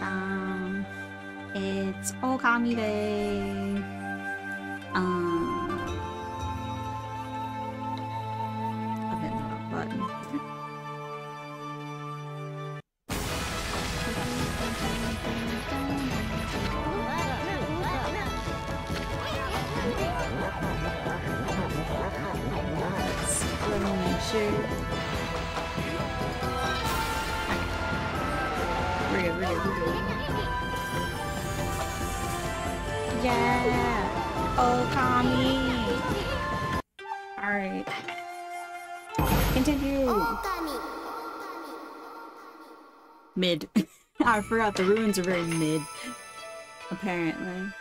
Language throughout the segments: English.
welcome. It's Okami Day. Um, I'm hitting the wrong button. Let me make sure. Yeah! Okami! Alright. Continue! Mid. I forgot the ruins are very mid. Apparently.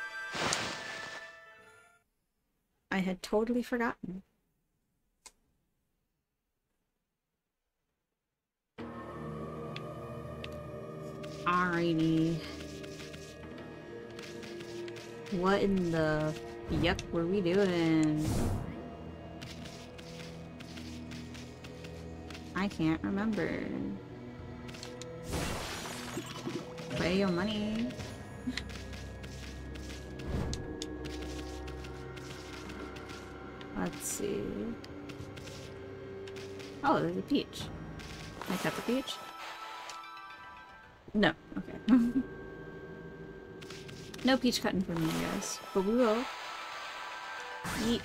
I had totally forgotten. Alrighty. What in the yuck were we doing? I can't remember. Pay your money. Let's see. Oh, there's a peach. I cut the peach? No. Okay. no peach cutting for me, guys. But we will. Yeet.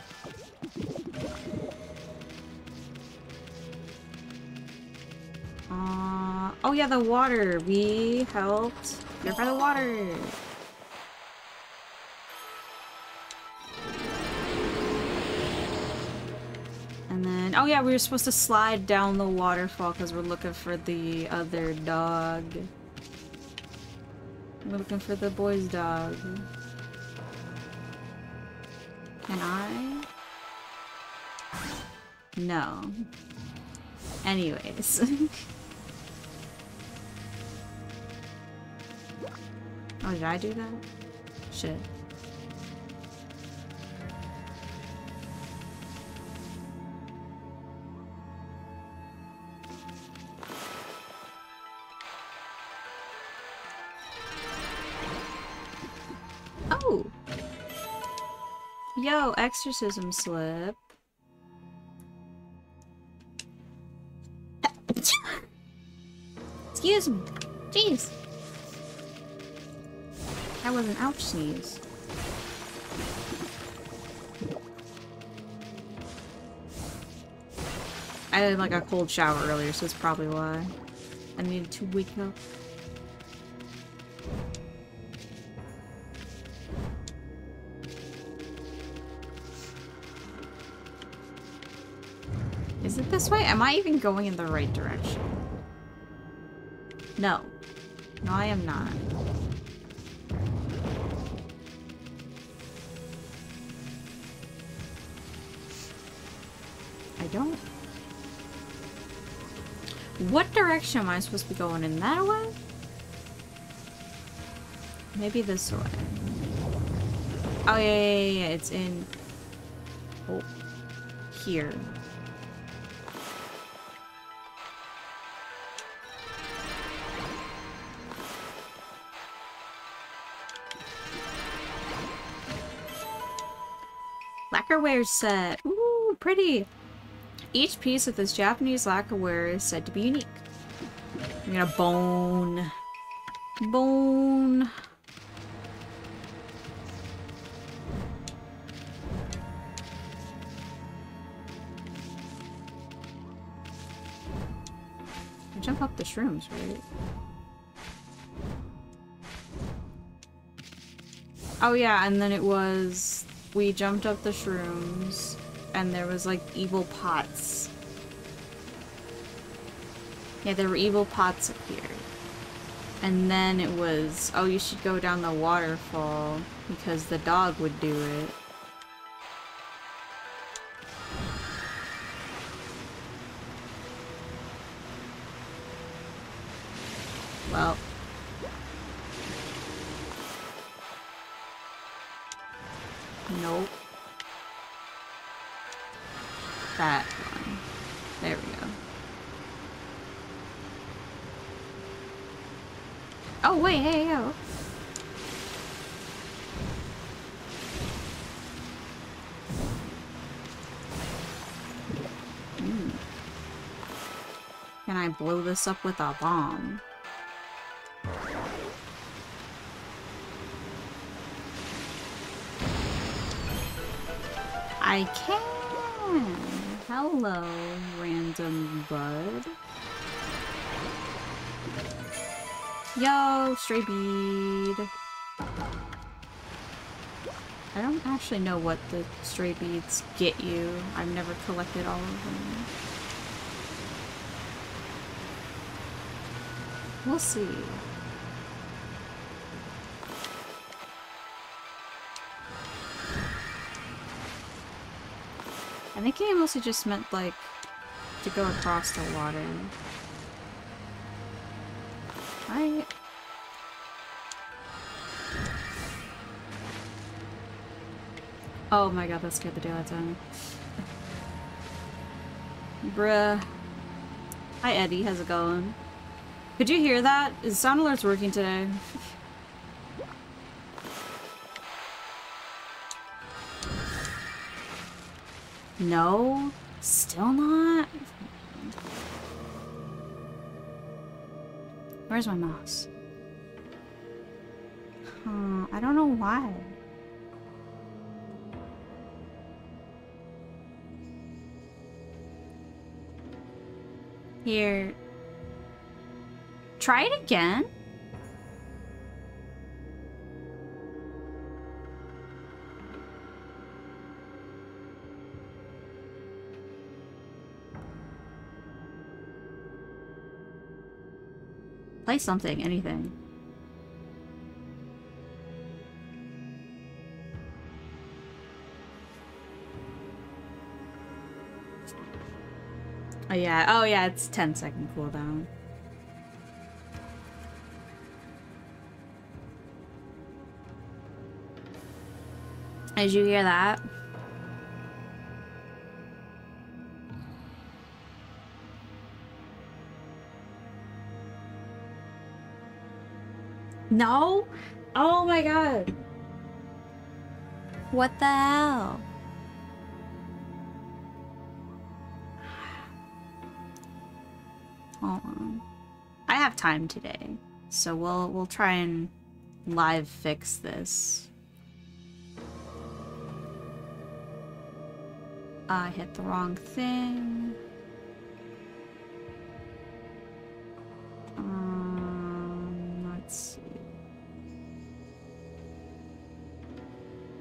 Uh, oh yeah, the water. We helped purify the water. And then, oh yeah, we were supposed to slide down the waterfall because we're looking for the other dog. Looking for the boy's dog. Can I? No. Anyways. oh, did I do that? Shit. Yo, exorcism slip. Excuse me. Jeez. That was an ouch sneeze. I had like a cold shower earlier, so that's probably why. I needed to wake up. This way? Am I even going in the right direction? No. No, I am not. I don't... What direction am I supposed to be going? In that way? Maybe this way. Oh, yeah, yeah, yeah. It's in... Oh. Here. Lacquerware set. Ooh, pretty. Each piece of this Japanese lacquerware is said to be unique. We got a bone. Bone. I jump up the shrooms, right? Oh yeah, and then it was we jumped up the shrooms and there was like evil pots. Yeah, there were evil pots up here. And then it was, oh, you should go down the waterfall because the dog would do it. Blow this up with a bomb? I can! Hello, random bud. Yo, stray bead. I don't actually know what the stray beads get you. I've never collected all of them. We'll see. I think he mostly just meant, like, to go across the water. I... Oh my god, that scared the daylights out of me. Bruh. Hi Eddie, how's it going? Could you hear that? Is sound alerts working today? no? Still not? Where's my mouse? Try it again? Play something, anything. Oh yeah, oh yeah, it's 10 second cooldown. Did you hear that? No? Oh my god. What the hell? I have time today, so we'll we'll try and live fix this. I hit the wrong thing. Um, let's see.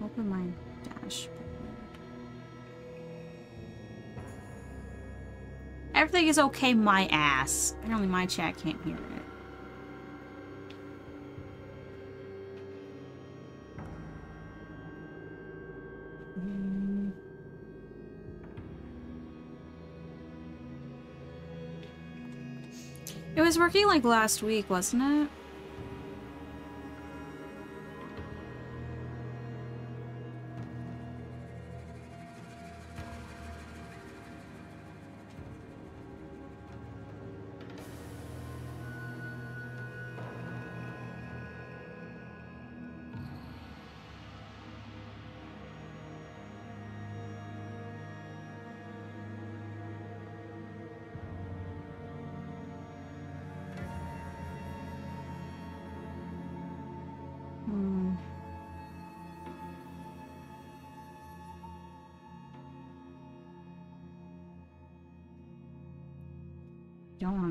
Open my dashboard. Everything is okay, my ass. Apparently my chat can't hear it. Working like last week, wasn't it?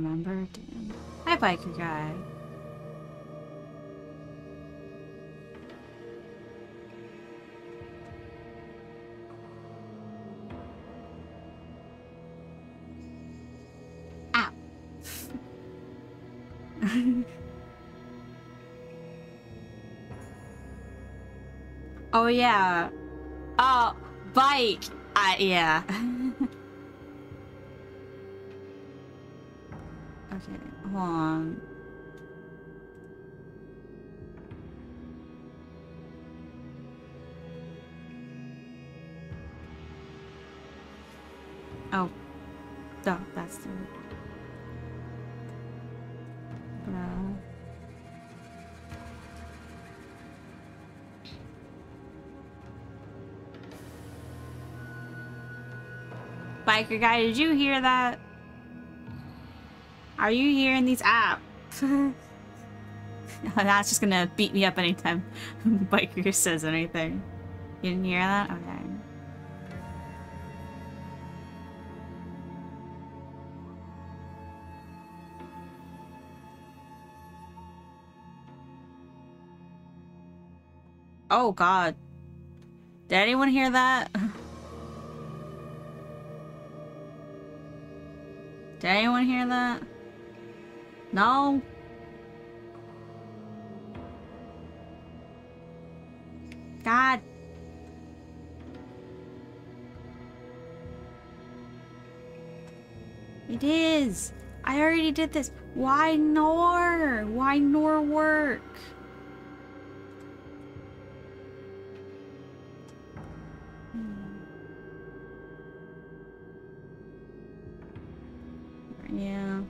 Remember? Damn. Hi, biker guy. Oh yeah. Oh, bike. Uh, yeah. Guy, did you hear that? Are you hearing these apps? That's just gonna beat me up anytime Biker says anything. You didn't hear that? Okay. Oh god. Did anyone hear that? Did anyone hear that? No? God. It is. I already did this. Why nor? Why nor work? Yeah.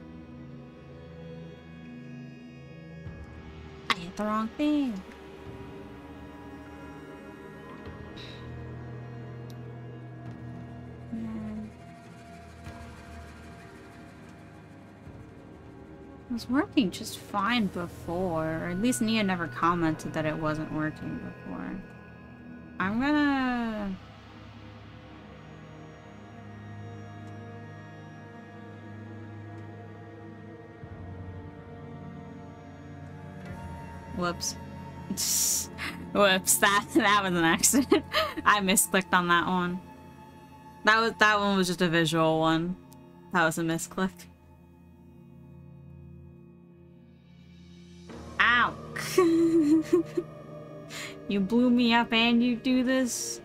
I hit the wrong thing. Hmm. It was working just fine before. Or at least Nia never commented that it wasn't working before. I'm gonna... Whoops. Whoops, that that was an accident. I misclicked on that one. That was that one was just a visual one. That was a misclick. Ow! you blew me up and you do this?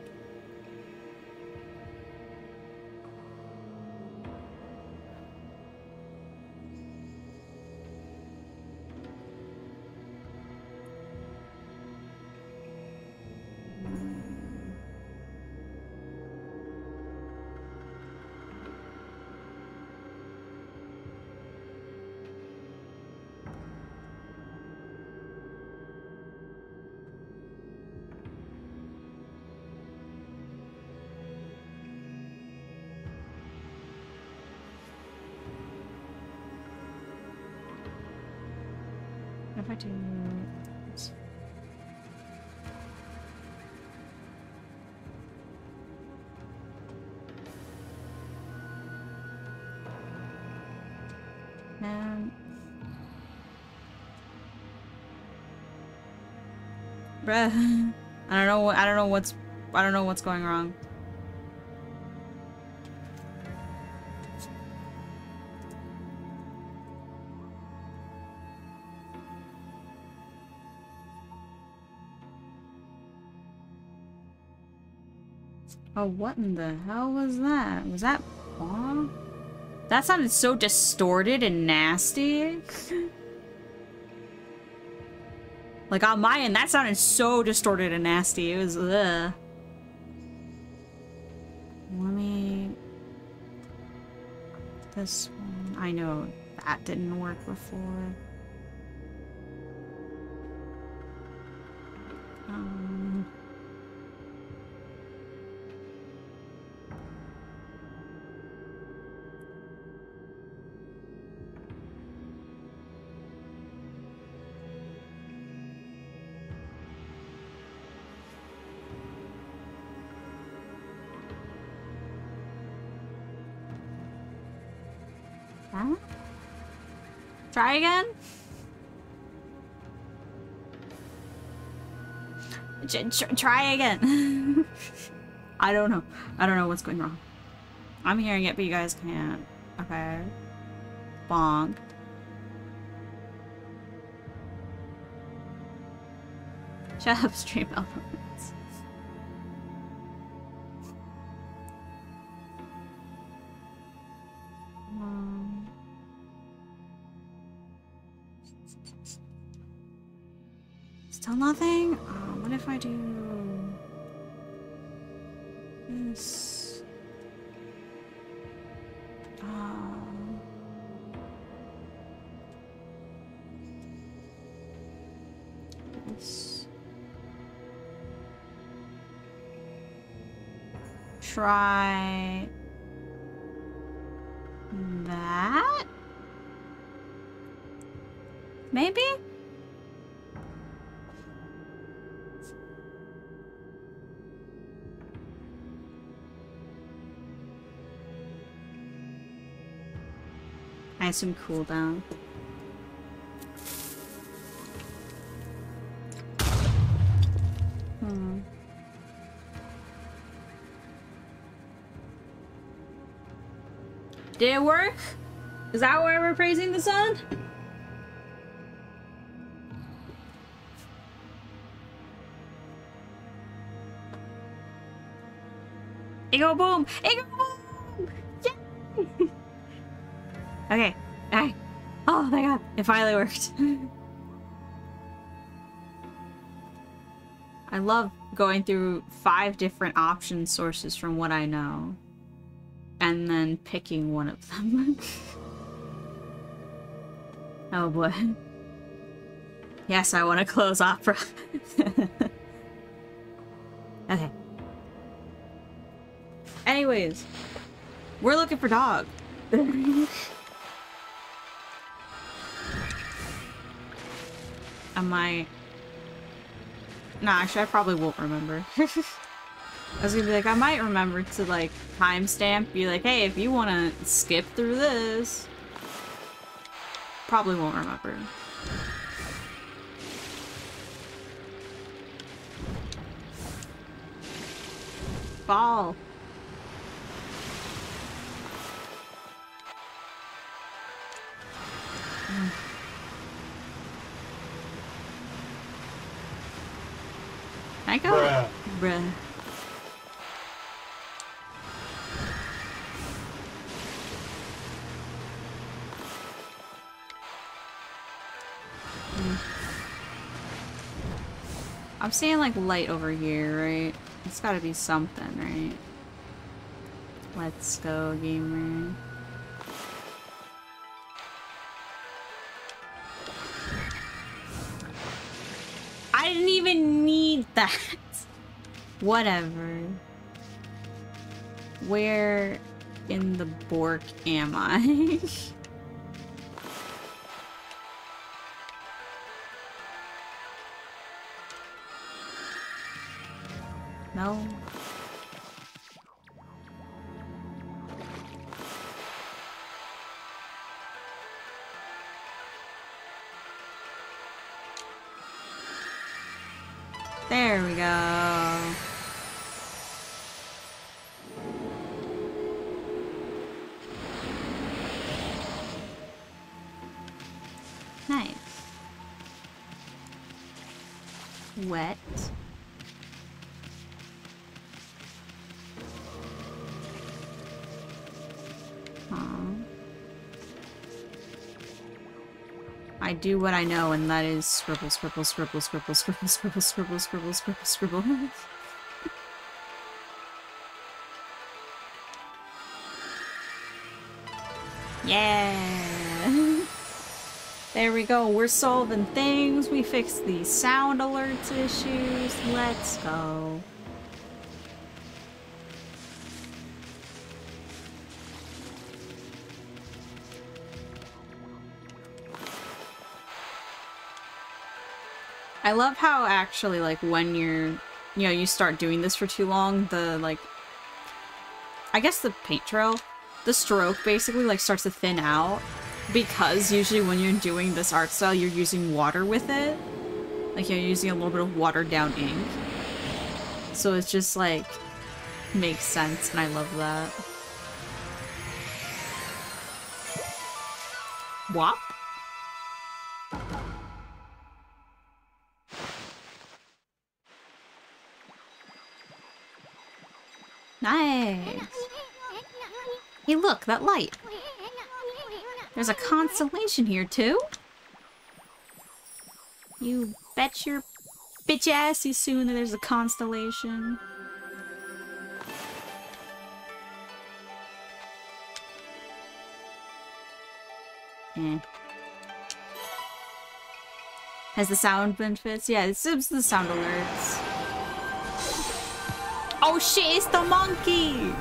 I don't know I don't know what's I don't know what's going wrong. Oh, what in the hell was that? Was that bomb? That sounded so distorted and nasty. like on my end, that sounded so distorted and nasty. It was ugh. Let me. This one. I know that didn't work before. Try again? Try again. I don't know. I don't know what's going wrong. I'm hearing it, but you guys can't. Okay. Bonk. Shut up, stream elements. Still nothing? Uh, what if I do this? This. Try that? Maybe? I assume cooldown. Hmm. Did it work? Is that why we're praising the sun? Ego boom! Ego! It finally worked. I love going through five different option sources from what I know. And then picking one of them. oh boy. Yes, I want to close opera. okay. Anyways, we're looking for dog. I... No, actually, I probably won't remember. I was gonna be like, I might remember to, like, timestamp, be like, hey, if you want to skip through this. Probably won't remember. Ball. Seeing like light over here, right? It's gotta be something, right? Let's go, gamer. I didn't even need that. Whatever. Where in the Bork am I? Oh. Do what I know, and that is scribble, scribble, scribble, scribble, scribble, scribble, scribble, scribble, scribble, scribble. yeah! There we go, we're solving things, we fixed the sound alerts issues, let's go. I love how actually, like, when you're, you know, you start doing this for too long, the, like, I guess the paint trail, the stroke basically, like, starts to thin out. Because usually when you're doing this art style, you're using water with it. Like, you're using a little bit of watered down ink. So it's just, like, makes sense, and I love that. Wop? Nice. Hey, look, that light. There's a constellation here, too. You bet your bitch assy soon that there's a constellation. Eh. Has the sound been fixed? Yeah, it's, it's the sound alerts. Oh shit, it's the monkey!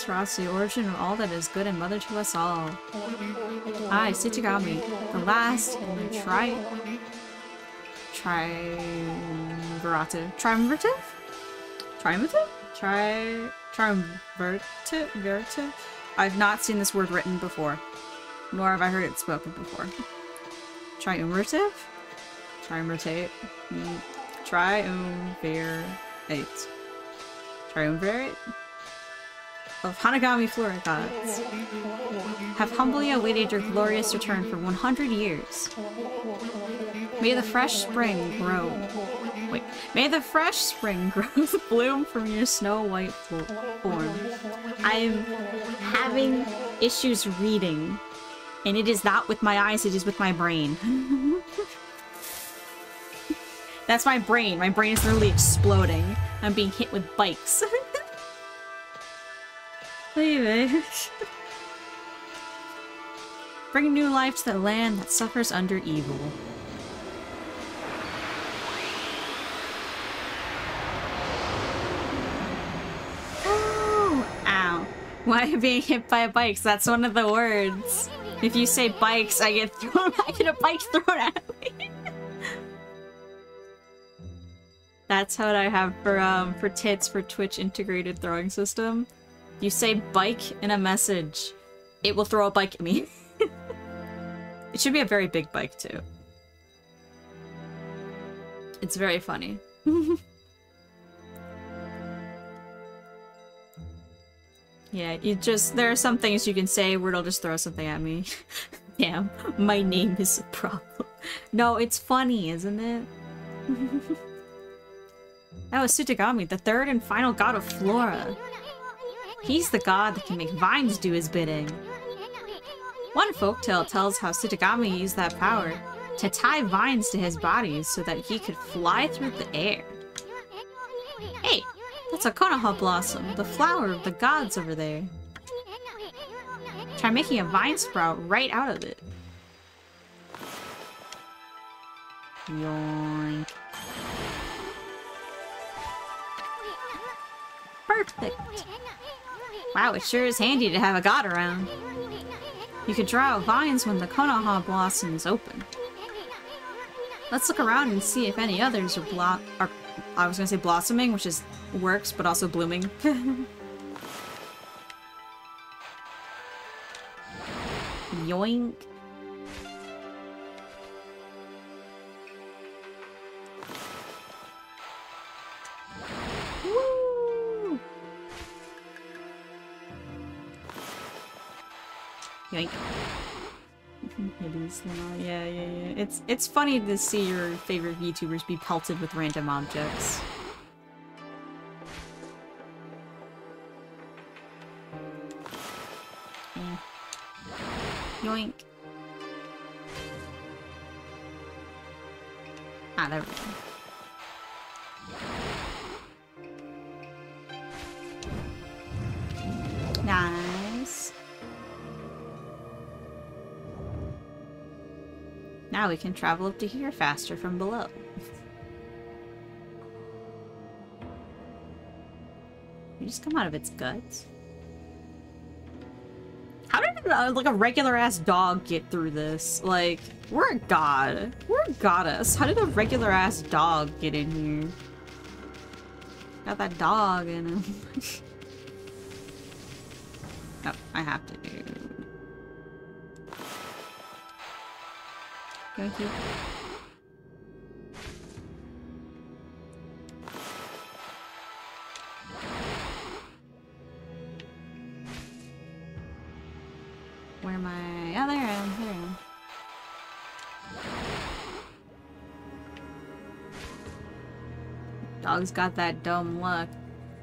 Amaterasu, origin of all that is good and mother to us all. I, Tsuchigami, the last and the tri... Triumvirative. Triumvirative? Triumvirative? Tri... Triumvirative? Virative? I've not seen this word written before. Nor have I heard it spoken before. Triumvirative? Triumvirate? Mm. Triumvirate. Triumvirate? Of Hanagami Flora gods. Have humbly awaited your glorious return for 100 years. May the fresh spring grow. Wait. May the fresh spring growth bloom from your snow white form. I'm having issues reading. And it is not with my eyes, it is with my brain. That's my brain. My brain is literally exploding. I'm being hit with bikes. Bring new life to the land that suffers under evil. Oh, ow. Why being hit by bikes? That's one of the words. If you say bikes, I get thrown- I get a bike thrown at me. That's what I have for, um, for tits for Twitch integrated throwing system. You say bike in a message, it will throw a bike at me. it should be a very big bike, too. It's very funny. yeah, you just- there are some things you can say where it'll just throw something at me. Damn, my name is a problem. No, it's funny, isn't it? that was Tsutagami, the third and final god of Flora. He's the god that can make vines do his bidding. One folktale tells how Tsutagami used that power to tie vines to his body so that he could fly through the air. Hey, that's a Konoha blossom, the flower of the gods over there. Try making a vine sprout right out of it. Yoink. Perfect. Wow, it sure is handy to have a god around. You can draw vines when the Konoha blossom is open. Let's look around and see if any others are blo- are- I was gonna say blossoming, which is works, but also blooming. Yoink. Yoink. Hibbies, yeah, yeah, yeah. It's it's funny to see your favorite VTubers be pelted with random objects. Yoink. Ah, there we go. Nice. Now we can travel up to here faster from below. you just come out of its guts? How did uh, like a regular ass dog get through this? Like, we're a god. We're a goddess. How did a regular ass dog get in here? Got that dog in him. oh, I have to do. Thank you. Where am I? Oh, there I am. There I am. Dog's got that dumb luck.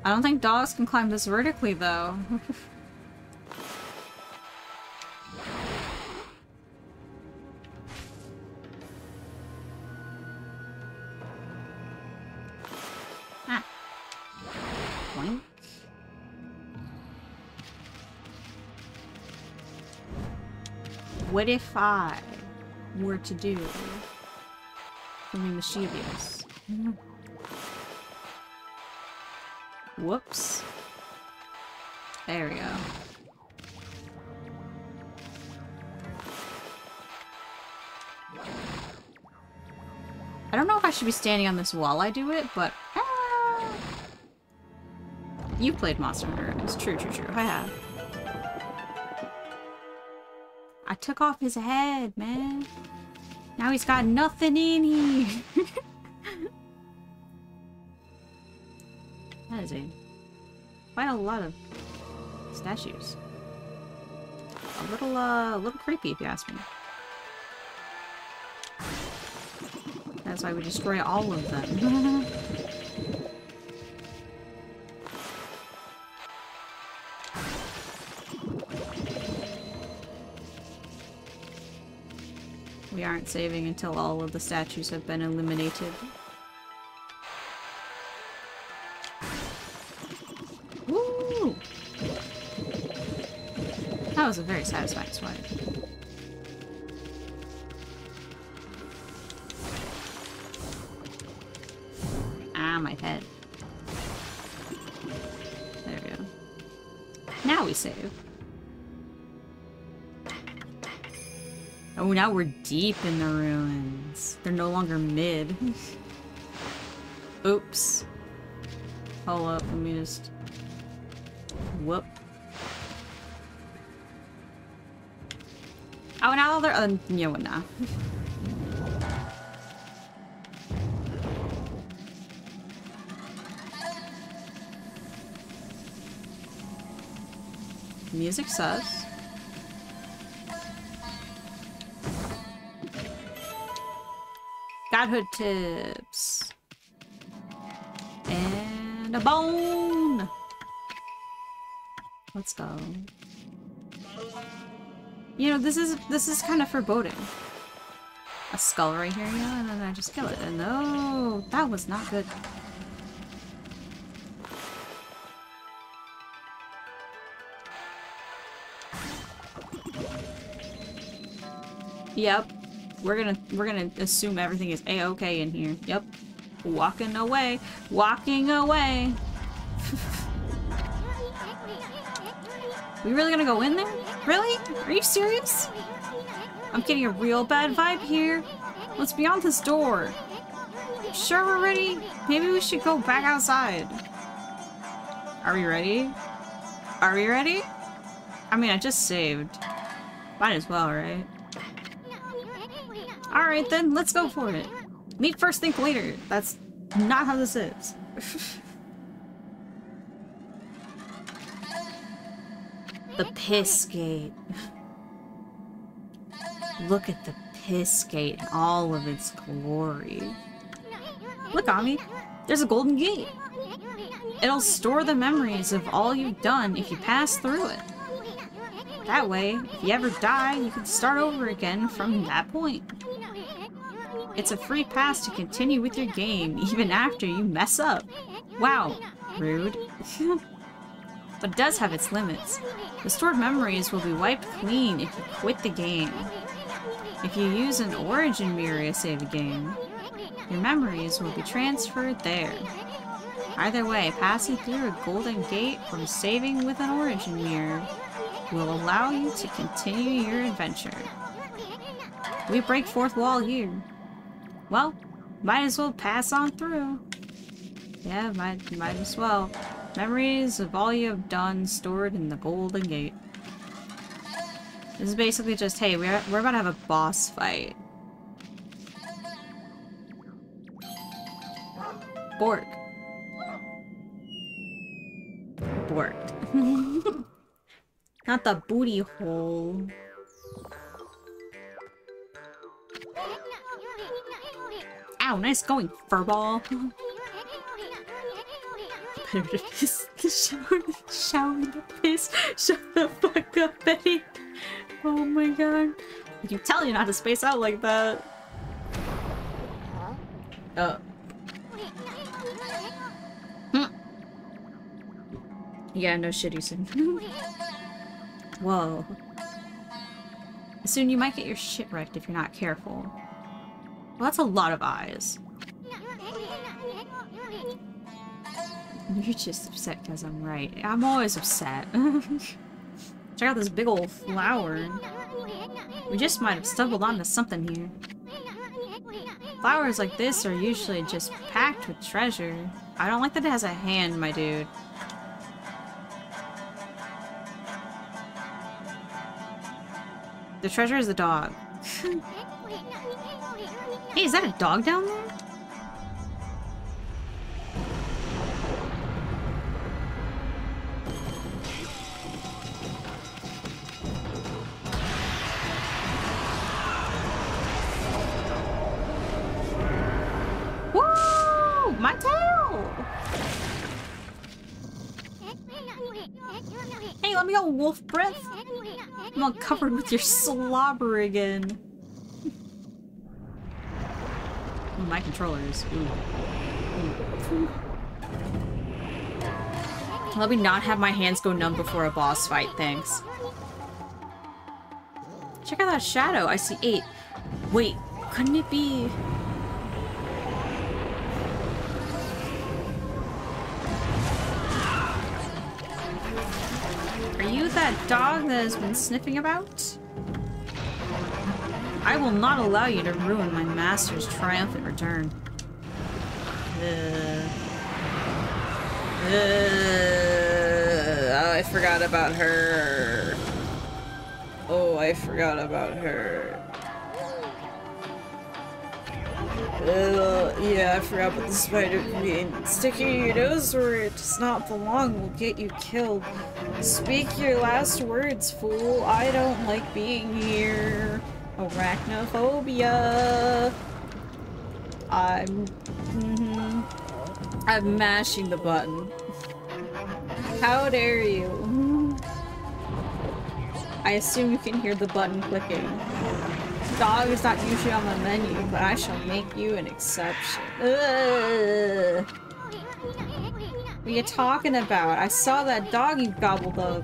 I don't think dogs can climb this vertically, though. What if I were to do something mischievous? Whoops. There we go. I don't know if I should be standing on this while I do it, but... Ah. You played Monster Hunter. It's true, true, true. I have. Took off his head, man. Now he's got nothing in here. that is a quite a lot of statues. A little, uh, a little creepy if you ask me. That's why we destroy all of them. we aren't saving until all of the statues have been eliminated. Woo! That was a very satisfying swipe. Ah my head. There we go. Now we save. Oh, now we're deep in the ruins. They're no longer mid. Oops. Hold up, let me just... Whoop. Oh, now they're... Uh, yeah, what now? Music sus. Godhood tips. And a bone! Let's go. You know, this is this is kind of foreboding. A skull right here, you know, and then I just kill it. And no, that was not good. Yep. We're gonna we're gonna assume everything is a-okay in here. Yep. Walking away. Walking away. we really gonna go in there? Really? Are you serious? I'm getting a real bad vibe here. Let's be on this door. Sure we're ready? Maybe we should go back outside. Are we ready? Are we ready? I mean, I just saved. Might as well, right? Alright then, let's go for it. Meet first, think later. That's not how this is. the piss gate. Look at the piss gate in all of its glory. Look, Ammy. There's a golden gate. It'll store the memories of all you've done if you pass through it. That way, if you ever die, you can start over again from that point. It's a free pass to continue with your game, even after you mess up. Wow, rude. but it does have its limits. The stored memories will be wiped clean if you quit the game. If you use an origin mirror to save a game, your memories will be transferred there. Either way, passing through a golden gate or saving with an origin mirror will allow you to continue your adventure. We break fourth wall here. Well, might as well pass on through. Yeah, might, might as well. Memories of all you have done stored in the Golden Gate. This is basically just, hey, we're, we're about to have a boss fight. Bork. Bork. Not the booty hole. Ow, nice going, furball. Better to piss the shower, shower the piss. Shut the fuck up, Betty. Oh my god. I can tell you not to space out like that. Oh. Hmm. Yeah, no shit, soon. Whoa. Soon you might get your shit wrecked if you're not careful. Well, that's a lot of eyes. You're just upset because I'm right. I'm always upset. Check out this big old flower. We just might have stumbled onto something here. Flowers like this are usually just packed with treasure. I don't like that it has a hand, my dude. The treasure is the dog. hey, is that a dog down there? With your slobber again. Ooh, my controllers. Ooh. Ooh. Let me not have my hands go numb before a boss fight, thanks. Check out that shadow. I see eight. Wait, couldn't it be... that dog that has been sniffing about? I will not allow you to ruin my master's triumphant return. Uh, uh, I forgot about her. Oh, I forgot about her. Uh, yeah, I forgot about the spider queen. Sticking your nose where it does not belong will get you killed. Speak your last words, fool. I don't like being here. Arachnophobia. I'm... Mm -hmm. I'm mashing the button. How dare you? I assume you can hear the button clicking. Dog is not usually on the menu, but I shall make you an exception. Ugh. What are you talking about? I saw that dog you gobbled up.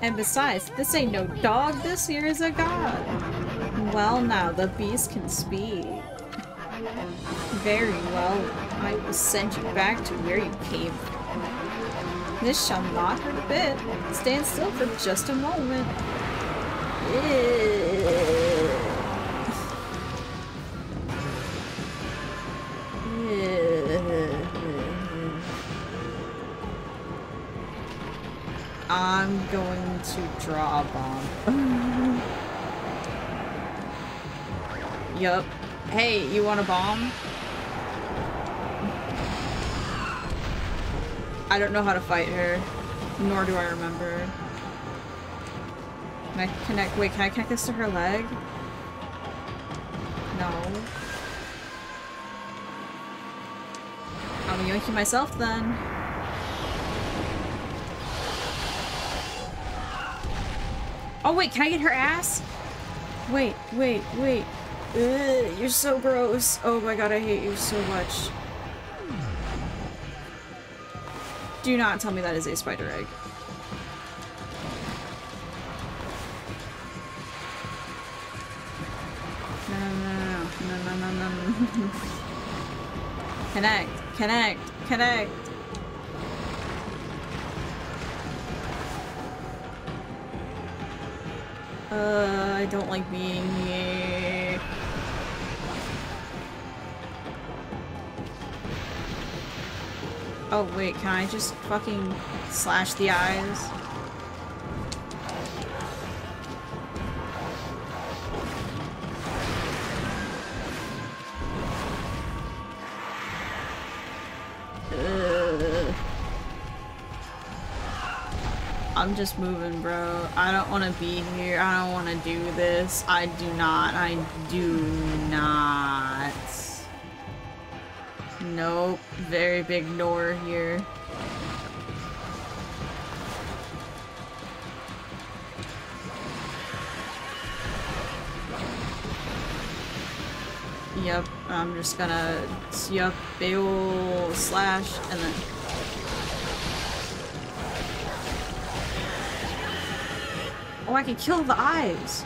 And besides, this ain't no dog, this here is a god. Well now, the beast can speak. Very well, I will send you back to where you came from. This shall not hurt a bit. Stand still for just a moment. I'm going to draw a bomb. yup. Hey, you want a bomb? I don't know how to fight her, nor do I remember. Can I connect- wait, can I connect this to her leg? No. I'm yoinking myself then. Oh wait, can I get her ass? Wait, wait, wait. Ugh, you're so gross. Oh my god, I hate you so much. Do not tell me that is a spider egg. Connect, connect. Uh, I don't like being here. Oh wait, can I just fucking slash the eyes? Just moving, bro. I don't want to be here. I don't want to do this. I do not. I do not. Nope. Very big door here. Yep, I'm just gonna, yep, Bail slash, and then... Oh, I can kill the eyes.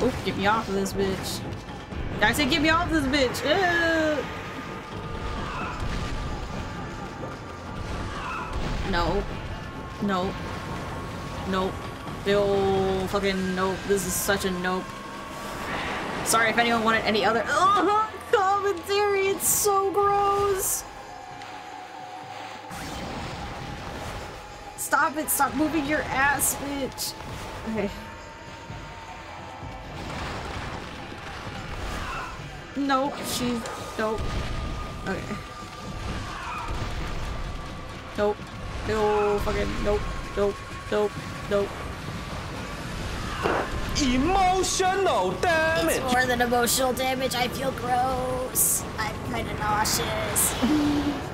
Oh, get me off of this bitch. I said get me off this bitch. Ugh. No. Nope. Nope. No fucking nope. This is such a nope. Sorry if anyone wanted any other Ugh, commentary. It's so gross. Stop it, stop moving your ass, bitch! Okay. Nope, she's- nope. Okay. Nope. No fucking nope. Nope. Nope. Nope. Emotional damage. It's more than emotional damage. I feel gross. I'm kind of nauseous.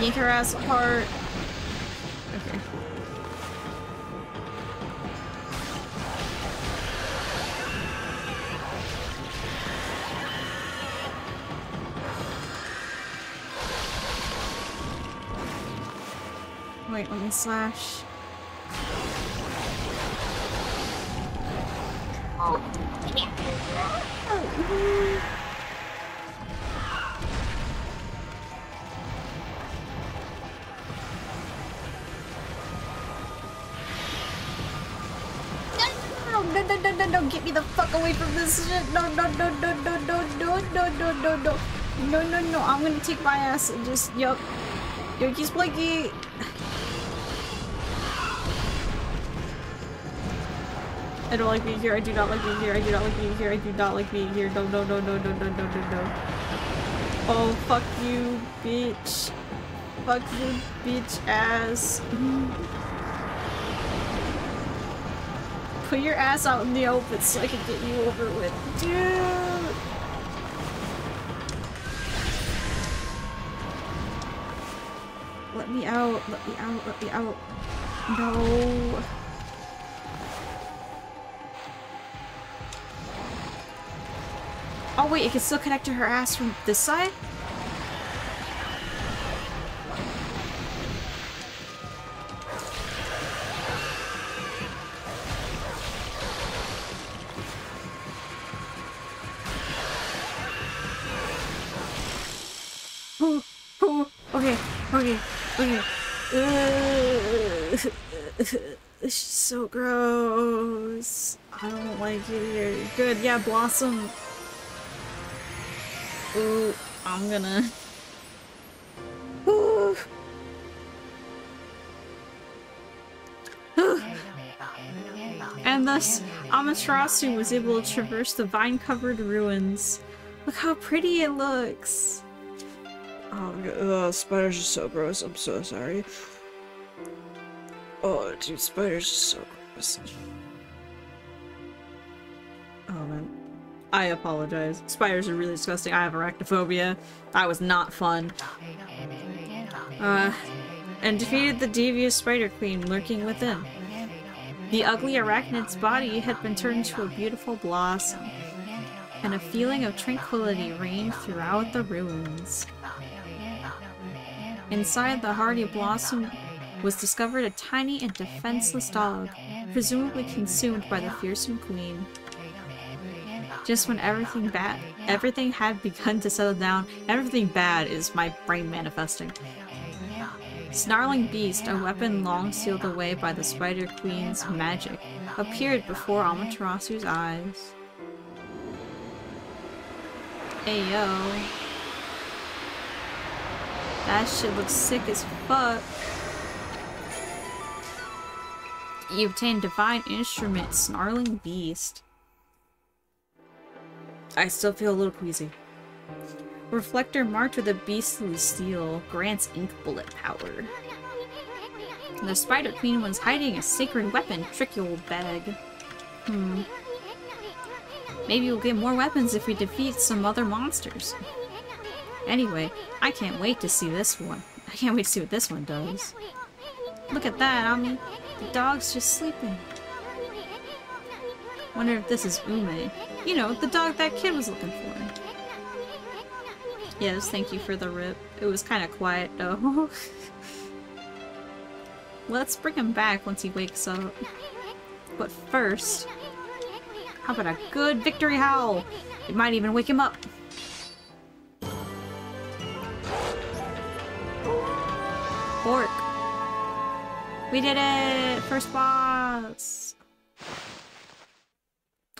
Yank her ass apart. Okay. Wait, let me slash. Oh. Oh, no, no, get me the fuck away from this shit. No, no, no, no, no, no, no, no, no, no, no. No, no, no, I'm gonna take my ass and just, yup. Yoki Splinky. I don't like being here. I do not like being here. I do not like being here. I do not like being here. No, no, no, no, no, no, no, no, no. Oh, fuck you, bitch. Fuck you, bitch ass. Put your ass out in the open so I can get you over with. Dude! Let me out. Let me out. Let me out. No. Oh wait, it can still connect to her ass from this side? So gross. I don't like it here. Good, yeah, Blossom. Ooh, I'm gonna. Ooh. and thus, Amaterasu was able to traverse the vine-covered ruins. Look how pretty it looks! Oh, my spiders are so gross. I'm so sorry. Oh, dude, spiders are so gross. Oh, man. I apologize. Spiders are really disgusting. I have arachnophobia. That was not fun. Uh, and defeated the devious Spider Queen lurking within. The ugly arachnid's body had been turned into a beautiful blossom, and a feeling of tranquility reigned throughout the ruins. Inside the hardy blossom was discovered a tiny and defenseless dog, presumably consumed by the fearsome queen. Just when everything bad, everything had begun to settle down, everything bad is my brain manifesting. Snarling Beast, a weapon long sealed away by the Spider Queen's magic, appeared before Amaterasu's eyes. Ayo. That shit looks sick as fuck. You obtain Divine Instrument, Snarling Beast. I still feel a little queasy. Reflector marked with a beastly steel grants ink bullet power. The Spider Queen was hiding a sacred weapon, tricky old bag. Hmm. Maybe we'll get more weapons if we defeat some other monsters. Anyway, I can't wait to see this one. I can't wait to see what this one does. Look at that, Ammy. The dog's just sleeping. Wonder if this is Ume. You know, the dog that kid was looking for. Yes, thank you for the rip. It was kind of quiet, though. Let's bring him back once he wakes up. But first... How about a good victory howl? It might even wake him up. Bork. We did it! First boss!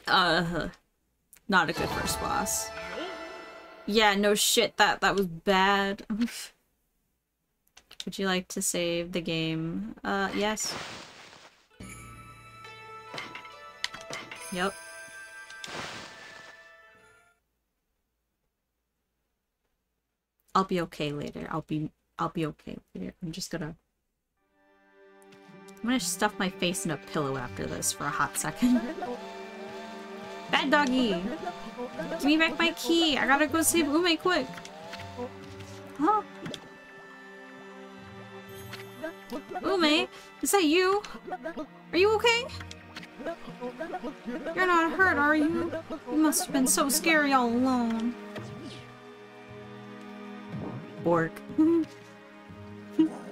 Uh, not a good first boss. Yeah, no shit, that, that was bad. Would you like to save the game? Uh, yes. Yep. I'll be okay later. I'll be I'll be okay later. I'm just gonna I'm gonna stuff my face in a pillow after this for a hot second. Bad doggy! Give me back my key! I gotta go save Ume quick! Huh? Ume? Is that you? Are you okay? You're not hurt, are you? You must have been so scary all alone. Bork.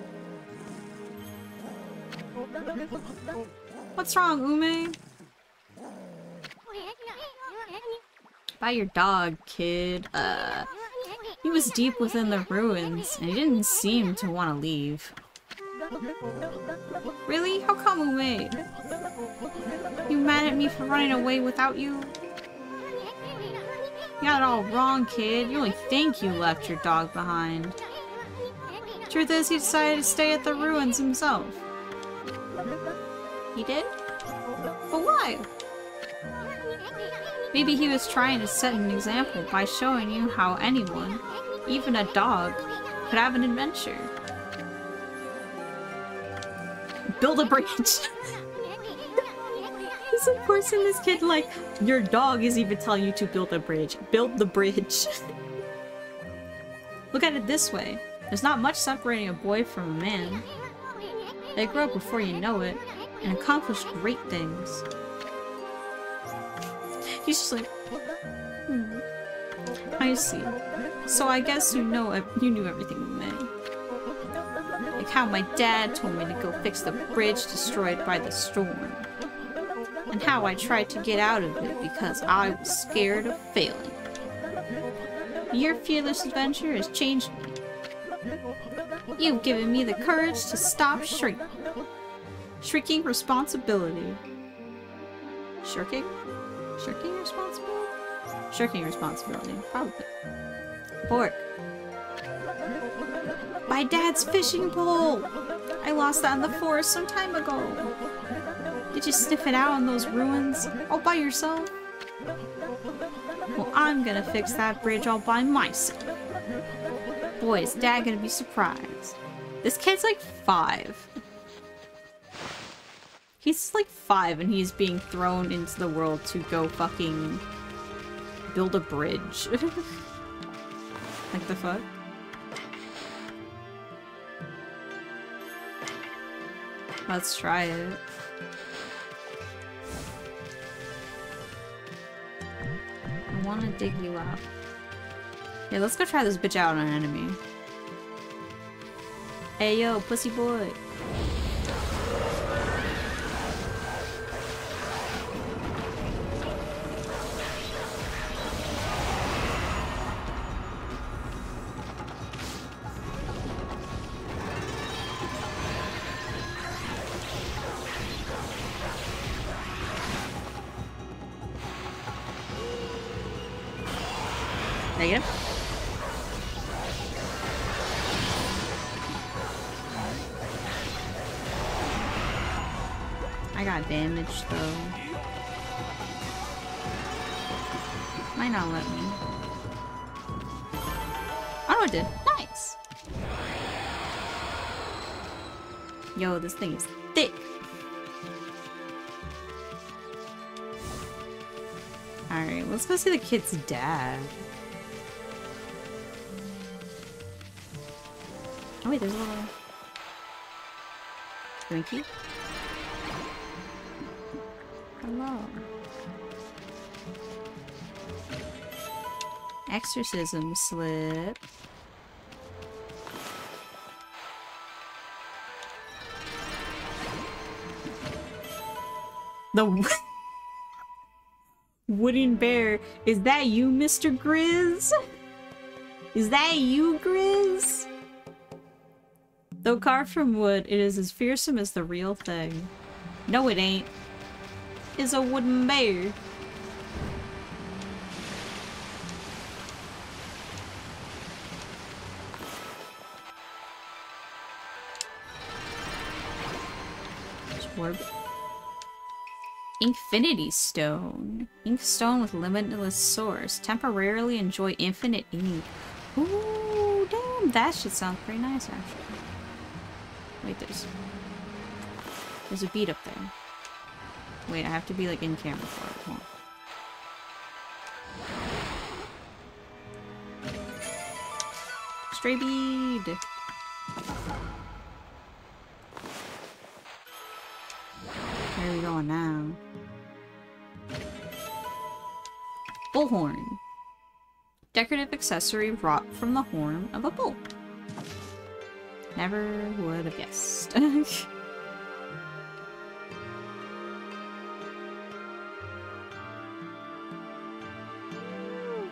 What's wrong, Ume? By your dog, kid. Uh, he was deep within the ruins, and he didn't seem to want to leave. Really? How come, Ume? You mad at me for running away without you? You got it all wrong, kid. You only think you left your dog behind. Truth is, he decided to stay at the ruins himself. He did? But why? Maybe he was trying to set an example by showing you how anyone, even a dog, could have an adventure. Build a bridge! Is of course in this kid like, your dog is even telling you to build a bridge. Build the bridge. Look at it this way. There's not much separating a boy from a man. They grow up before you know it, and accomplish great things. He's just like, hmm. I see. So I guess you know you knew everything. Like how my dad told me to go fix the bridge destroyed by the storm. And how I tried to get out of it because I was scared of failing. Your fearless adventure has changed me. You've given me the courage to stop shrinking. Shrinking responsibility. Shirking? Shirking responsibility? Shirking responsibility, probably. Bork. My dad's fishing pole! I lost that in the forest some time ago. Did you sniff it out in those ruins? All by yourself? Well, I'm gonna fix that bridge all by myself. Boy, is dad gonna be surprised. This kid's like five. He's like five and he's being thrown into the world to go fucking build a bridge. like the fuck? Let's try it. I want to dig you up. Yeah, let's go try this bitch out on an enemy. Hey yo, pussy boy. Negative. I got damaged though. Might not let me. Oh, it did. Nice. Yo, this thing is thick. Alright, let's go see the kid's dad. Oh wait, there's a little... Twinkie? Hello. Exorcism slip. The wooden bear. Is that you, Mr. Grizz? Is that you, Grizz? Though carved from wood, it is as fearsome as the real thing. No, it ain't. It's a wooden bear. Infinity Stone. Ink stone with limitless source. Temporarily enjoy infinite ink. Ooh, damn, that should sound pretty nice actually. Wait, there's there's a beat up there. Wait, I have to be like in camera for it. Stray bead. Where are we going now? Bullhorn. Decorative accessory wrought from the horn of a bull. Never would have guessed.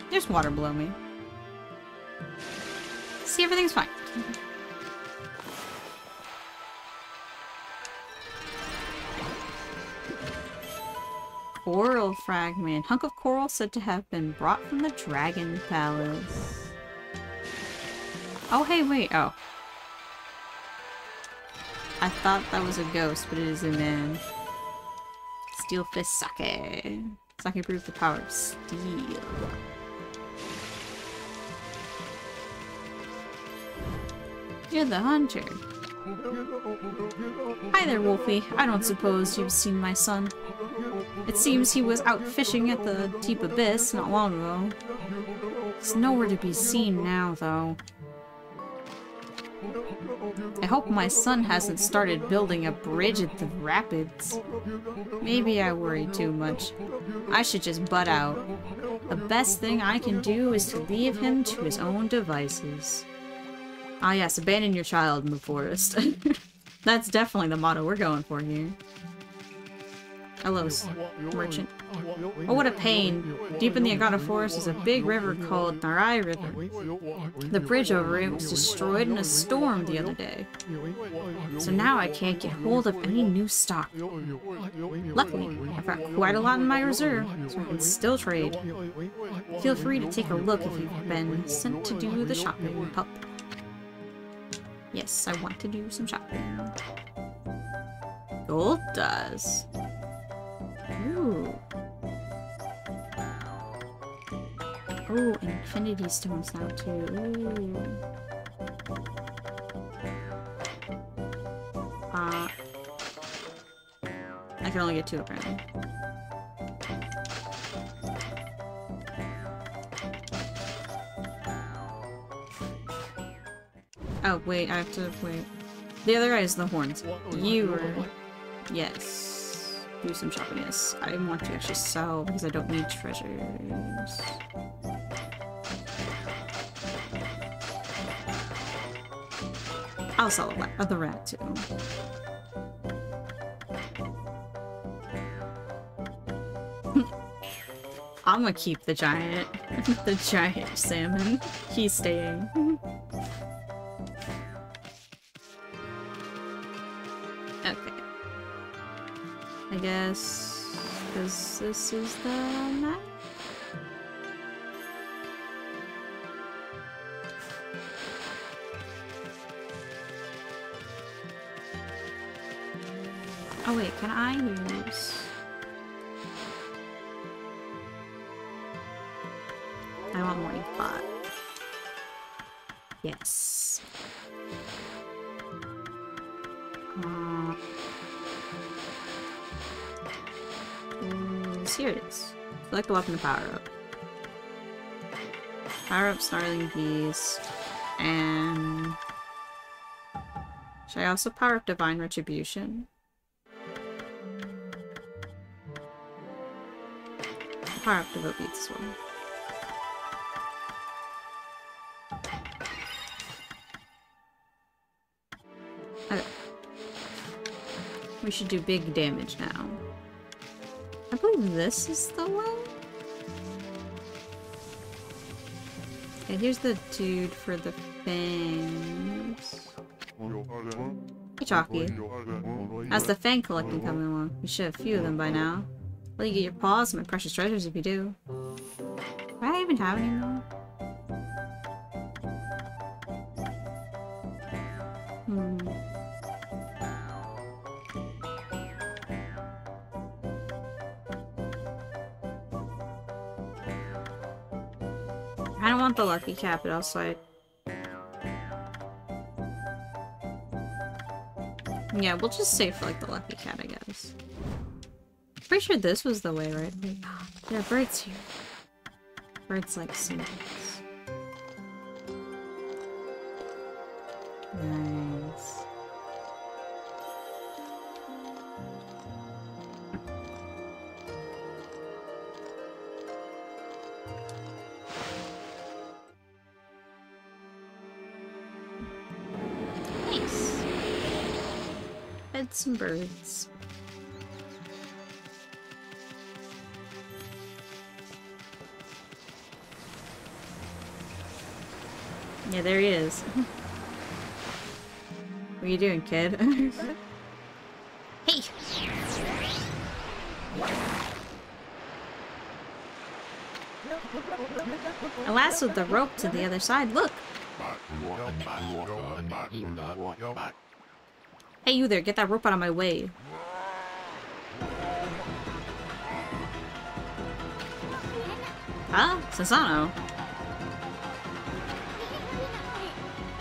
There's water below me. See, everything's fine. Coral fragment. Hunk of coral said to have been brought from the Dragon Palace. Oh, hey, wait. Oh. I thought that was a ghost, but it is a man. Steel fist sake. Sake proves the power of steel. You're the hunter. Hi there, Wolfie. I don't suppose you've seen my son. It seems he was out fishing at the deep abyss not long ago. He's nowhere to be seen now, though. I hope my son hasn't started building a bridge at the rapids. Maybe I worry too much. I should just butt out. The best thing I can do is to leave him to his own devices. Ah yes, abandon your child in the forest. That's definitely the motto we're going for here. Hello, merchant. Oh, what a pain. Deep in the Agata Forest is a big river called Narai River. The bridge over it was destroyed in a storm the other day. So now I can't get hold of any new stock. Luckily, I've got quite a lot in my reserve, so I can still trade. Feel free to take a look if you've been sent to do the shopping, pup. Yes, I want to do some shopping. Gold does. Ooh. Oh, infinity stones now too. Ooh. Uh, I can only get two apparently. Oh, wait, I have to wait. The other guy is the horns. You are... Yes. Do some shopping, yes. I want to actually sell because I don't need treasures. I'll sell the, the rat too. I'm gonna keep the giant. the giant salmon. He's staying. This is the map? Oh wait, can I use... is. Select the weapon to power up. Power up Snarling Beast. And... Should I also power up Divine Retribution? Power up Devote Beats as well. Okay. We should do big damage now. I believe this is the way? Okay, here's the dude for the fangs. Hey, Chalky. How's the fang collecting coming along? You should have a few of them by now. Well, you get your paws on my precious treasures if you do. Do I even have any more? Want the lucky capital, so I... Yeah, we'll just save for like the lucky cat, I guess. Pretty sure this was the way, right? Are birds here. Birds like singles. Fed some birds. Yeah, there he is. what are you doing, kid? hey! I lassoed the rope to the other side. Look! Hey, you there, get that rope out of my way. Huh? Susano?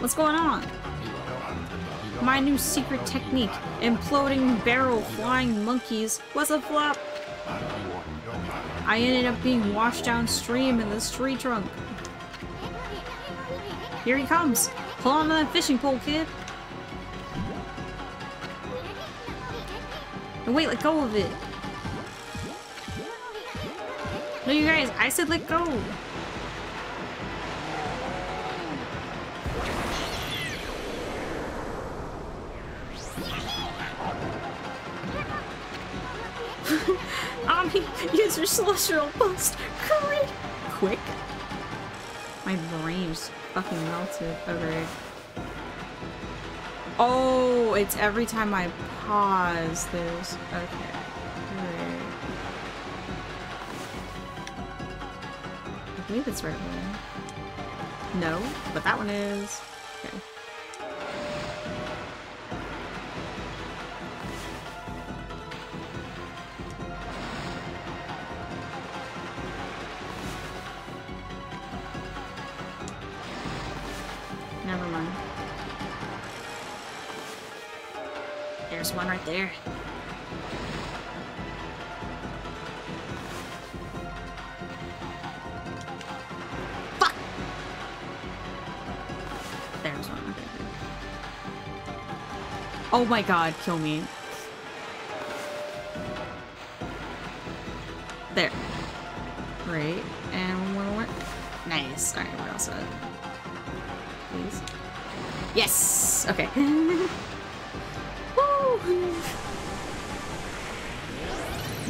What's going on? My new secret technique, imploding barrel flying monkeys, was a flop. I ended up being washed downstream in this tree trunk. Here he comes. Pull on that fishing pole, kid. No, wait, let go of it. No, you guys, I said let go. Ammy, use your celestial. Hurry! Quick. My brain's fucking melted. Okay. Oh, it's every time I pause, there's... Okay. I believe it's right one. No, but that one is. Oh my god, kill me. There. Great. And one more. Nice. Alright, all set. Please. Yes! Okay. Woo!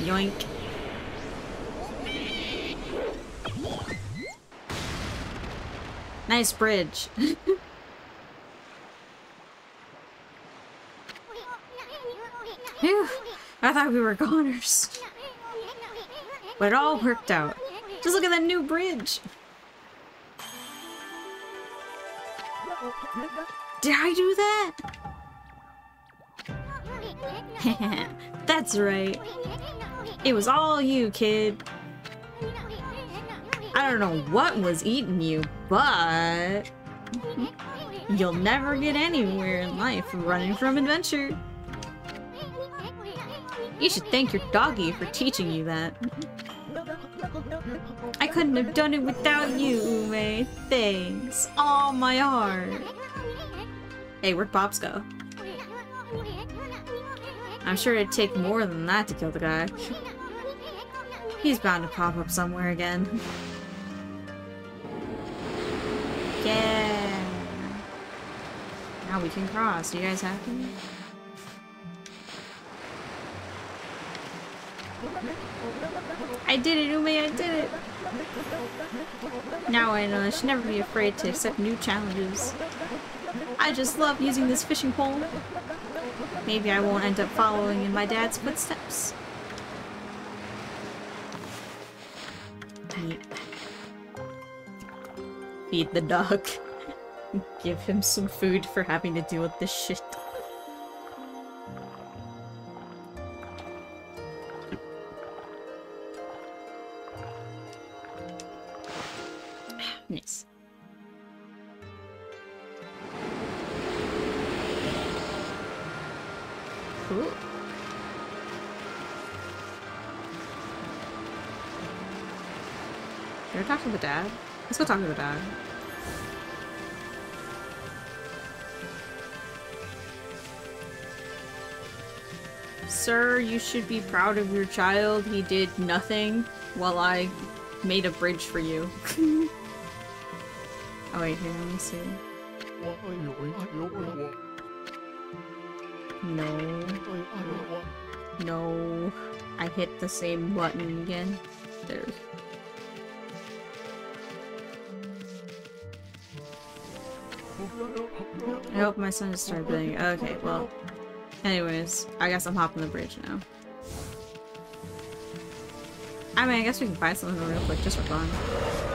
Yoink. Nice bridge. We were goners. But it all worked out. Just look at that new bridge. Did I do that? That's right. It was all you, kid. I don't know what was eating you, but you'll never get anywhere in life running from adventure. You should thank your doggy for teaching you that. I couldn't have done it without you, Ume. Thanks. All my heart. Hey, where'd Bobs go? I'm sure it'd take more than that to kill the guy. He's bound to pop up somewhere again. Yeah. Now we can cross. You guys happy? I did it, Ume, I did it! Now I know I should never be afraid to accept new challenges. I just love using this fishing pole. Maybe I won't end up following in my dad's footsteps. Feed the dog. Give him some food for having to deal with this shit. To the dad? Let's go talk to the dad. Sir, you should be proud of your child. He did nothing while I made a bridge for you. oh wait, here, let me see. No. No. I hit the same button again. There. I hope my son has started building. Okay, well. Anyways, I guess I'm hopping the bridge now. I mean, I guess we can buy something real quick just for fun.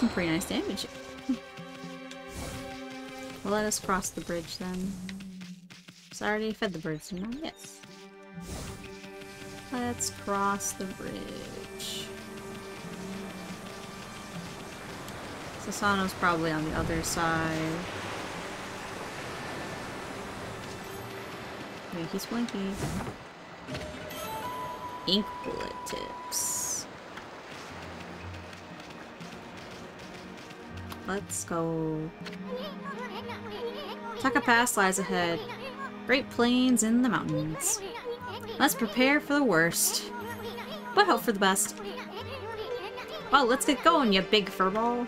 Some pretty nice damage. well, let us cross the bridge then. So I already fed the birds, didn't I? Yes. Let's cross the bridge. Susano's probably on the other side. Wait, he's blinking. Ink Let's go. Taka Pass lies ahead. Great plains in the mountains. Let's prepare for the worst, but hope for the best. Well, let's get going, you big furball.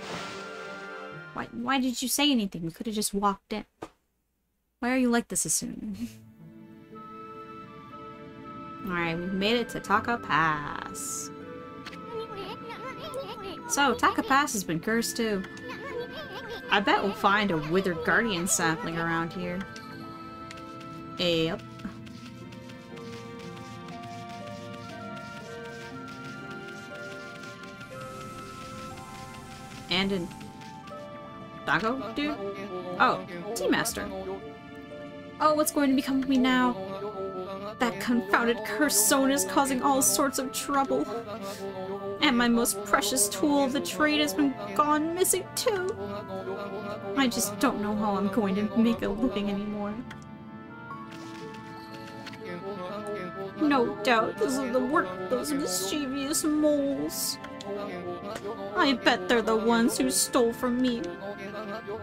Why, why did you say anything? We could have just walked in. Why are you like this as soon? Alright, we've made it to Taka Pass. So, Taka Pass has been cursed too. I bet we'll find a Withered Guardian sapling around here. Yep. And in Dago, dude? Oh, Tea Master. Oh, what's going to become of me now? That confounded cursed zone is causing all sorts of trouble. And my most precious tool the trade has been gone missing too. I just don't know how I'm going to make a living anymore. No doubt this is the work of those mischievous moles. I bet they're the ones who stole from me.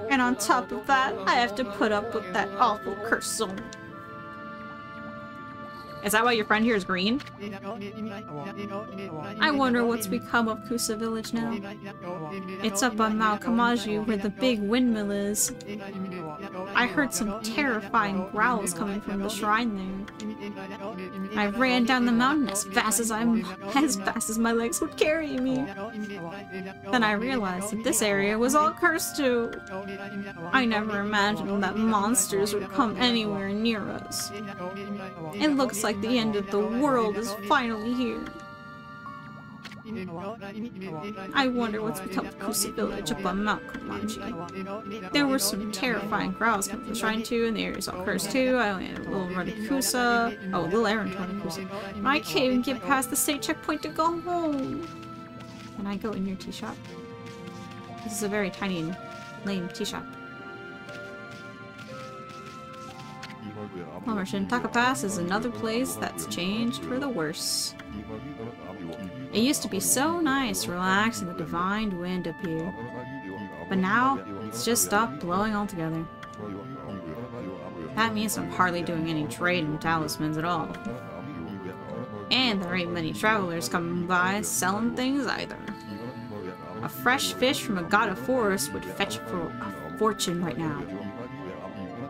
And on top of that, I have to put up with that awful curse zone. Is that why your friend here is green? I wonder what's become of Kusa village now. It's up on Mount Kamaji where the big windmill is. I heard some terrifying growls coming from the shrine there. I ran down the mountain as fast as I'm as fast as my legs would carry me. Then I realized that this area was all cursed too. I never imagined that monsters would come anywhere near us. It looks like the end of the world is finally here. I wonder what's become of Kusa village up on Mount Komachi. There were some terrifying growls from the shrine too, and the area's all cursed too. I only had a little run to Kusa. Oh, a little errand Kusa. I can't even get past the state checkpoint to go home. Can I go in your tea shop? This is a very tiny, and lame tea shop. Palmer Shintaka Pass is another place that's changed for the worse. It used to be so nice, relaxed, and the divine wind up here. But now, it's just stopped blowing altogether. That means I'm hardly doing any trade in talismans at all. And there ain't many travelers coming by selling things either. A fresh fish from a god of forest would fetch for a fortune right now.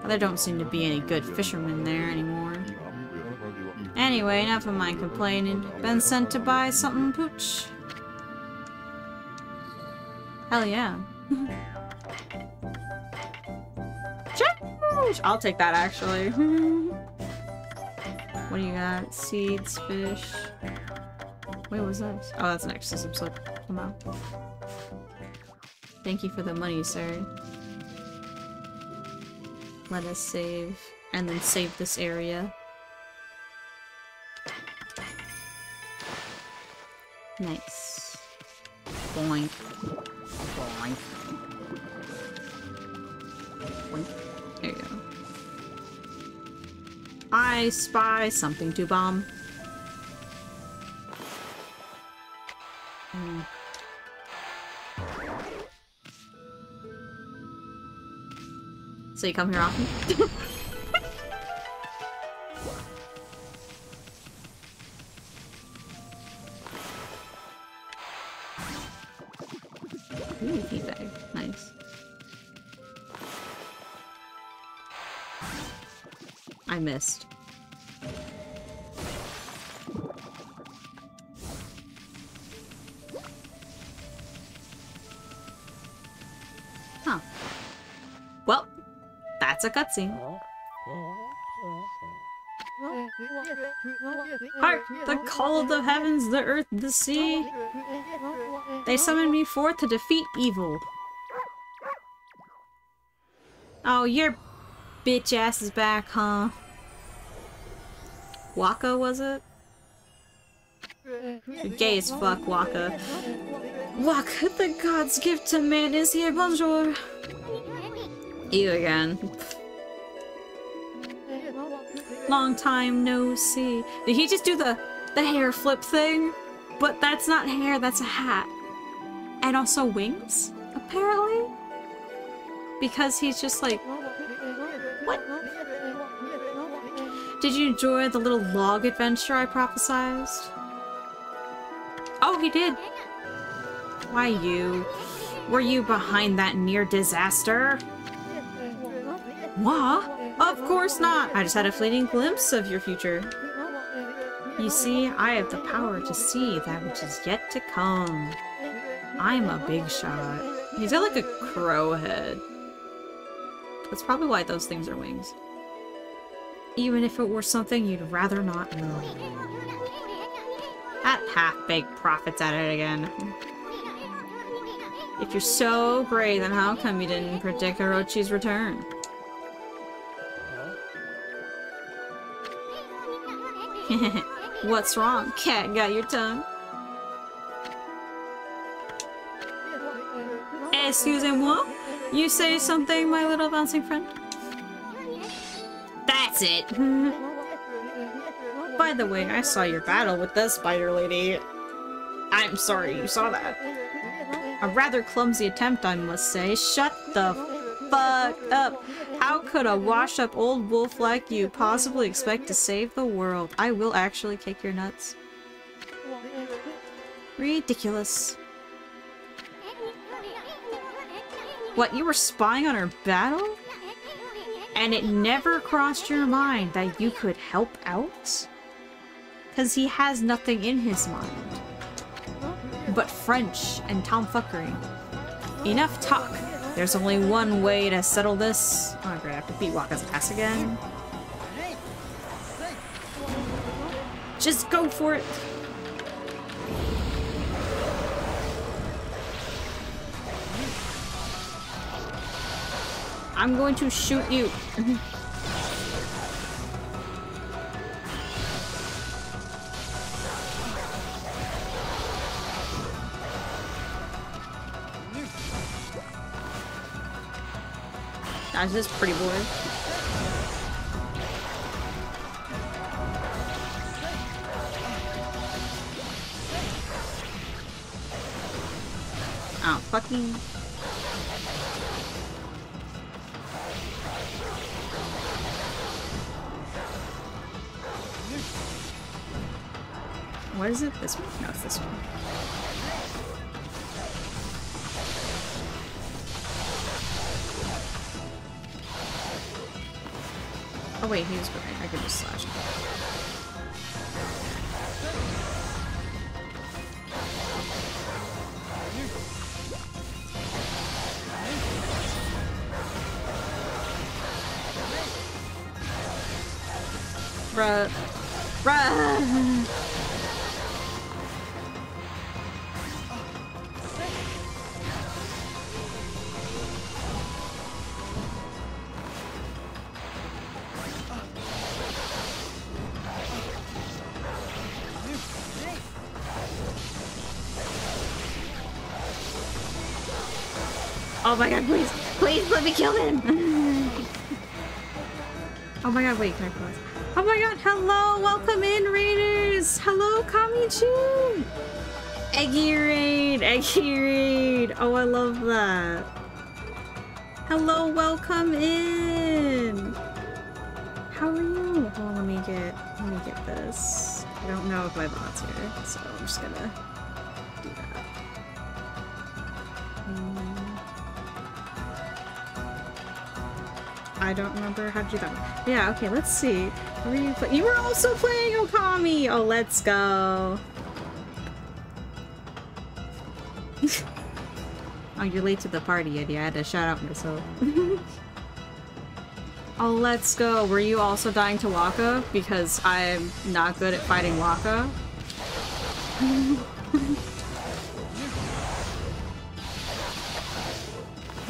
But there don't seem to be any good fishermen there anymore. Anyway, enough of my complaining. Been sent to buy something pooch. Hell yeah. Challenge! I'll take that actually. what do you got? Seeds, fish. Wait, what's that? Oh, that's an exorcism slip. Come on. Thank you for the money, sir. Let us save. And then save this area. Nice. Boink. Boink. Boink. There you go. I spy something to bomb. Hmm. So you come here often? Ooh, feedback. Nice. I missed. Huh. Well, that's a cutscene. Hark! The call of the heavens, the earth, the sea! They summoned me forth to defeat evil. Oh, your bitch ass is back, huh? Waka, was it? You're gay as fuck, Waka. Waka, the god's gift to man is here, bonjour! You again. Long time no see. Did he just do the, the hair flip thing? But that's not hair, that's a hat. And also wings, apparently? Because he's just like... What? Did you enjoy the little log adventure I prophesized? Oh, he did. Why you? Were you behind that near disaster? What? Of course not! I just had a fleeting glimpse of your future. You see, I have the power to see that which is yet to come. I'm a big shot. He's got like a crow head. That's probably why those things are wings. Even if it were something you'd rather not know. That half-baked prophet's at it again. If you're so great, then how come you didn't predict Orochi's return? What's wrong? Cat got your tongue? Eh, Excusez-moi? You say something, my little bouncing friend? That's it! By the way, I saw your battle with the spider lady. I'm sorry you saw that. A rather clumsy attempt, I must say. Shut the fuck up! How could a washed-up old wolf like you possibly expect to save the world? I will actually kick your nuts. Ridiculous. What, you were spying on our battle? And it never crossed your mind that you could help out? Because he has nothing in his mind. But French and tomfuckery. Enough talk. There's only one way to settle this. Oh great, I have to beat Waka's ass again. Just go for it! I'm going to shoot you. This is pretty boring. Oh, ah, fucking... What is it? This one? No, it's this one. Oh wait, he was great. I could just slash him. Bruh! Kill him! oh my god, wait, can I pause? Oh my god, hello, welcome in, Raiders! Hello, Kami-chun! Eggy Raid, Eggy Raid! Oh, I love that. Hello, welcome in! How are you? Oh, let me get, let me get this. I don't know if my bot's here, so I'm just gonna I don't remember how to do that. Yeah, okay, let's see. You were also playing Okami! Oh, let's go. oh, you're late to the party, Eddie. I had to shout out myself. oh, let's go. Were you also dying to Waka? Because I'm not good at fighting Waka.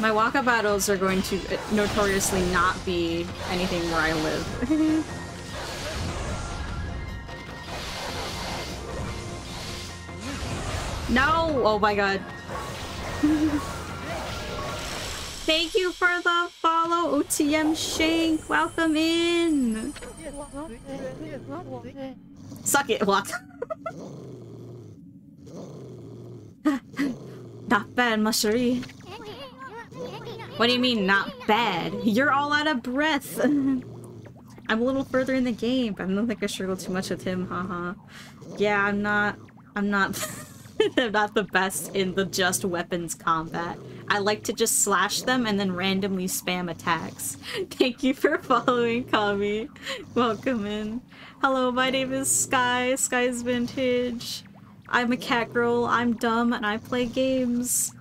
My Waka battles are going to uh, notoriously not be anything where I live. no! Oh my god. Thank you for the follow, OTM Shank. Welcome in. Suck it, Waka. Not bad, Mushery. What do you mean, not bad? You're all out of breath. I'm a little further in the game, but I don't think I struggle too much with him, haha. Yeah, I'm not... I'm not... I'm not the best in the just weapons combat. I like to just slash them and then randomly spam attacks. Thank you for following, Kami. Welcome in. Hello, my name is Sky, Sky's Vintage. I'm a cat girl, I'm dumb, and I play games.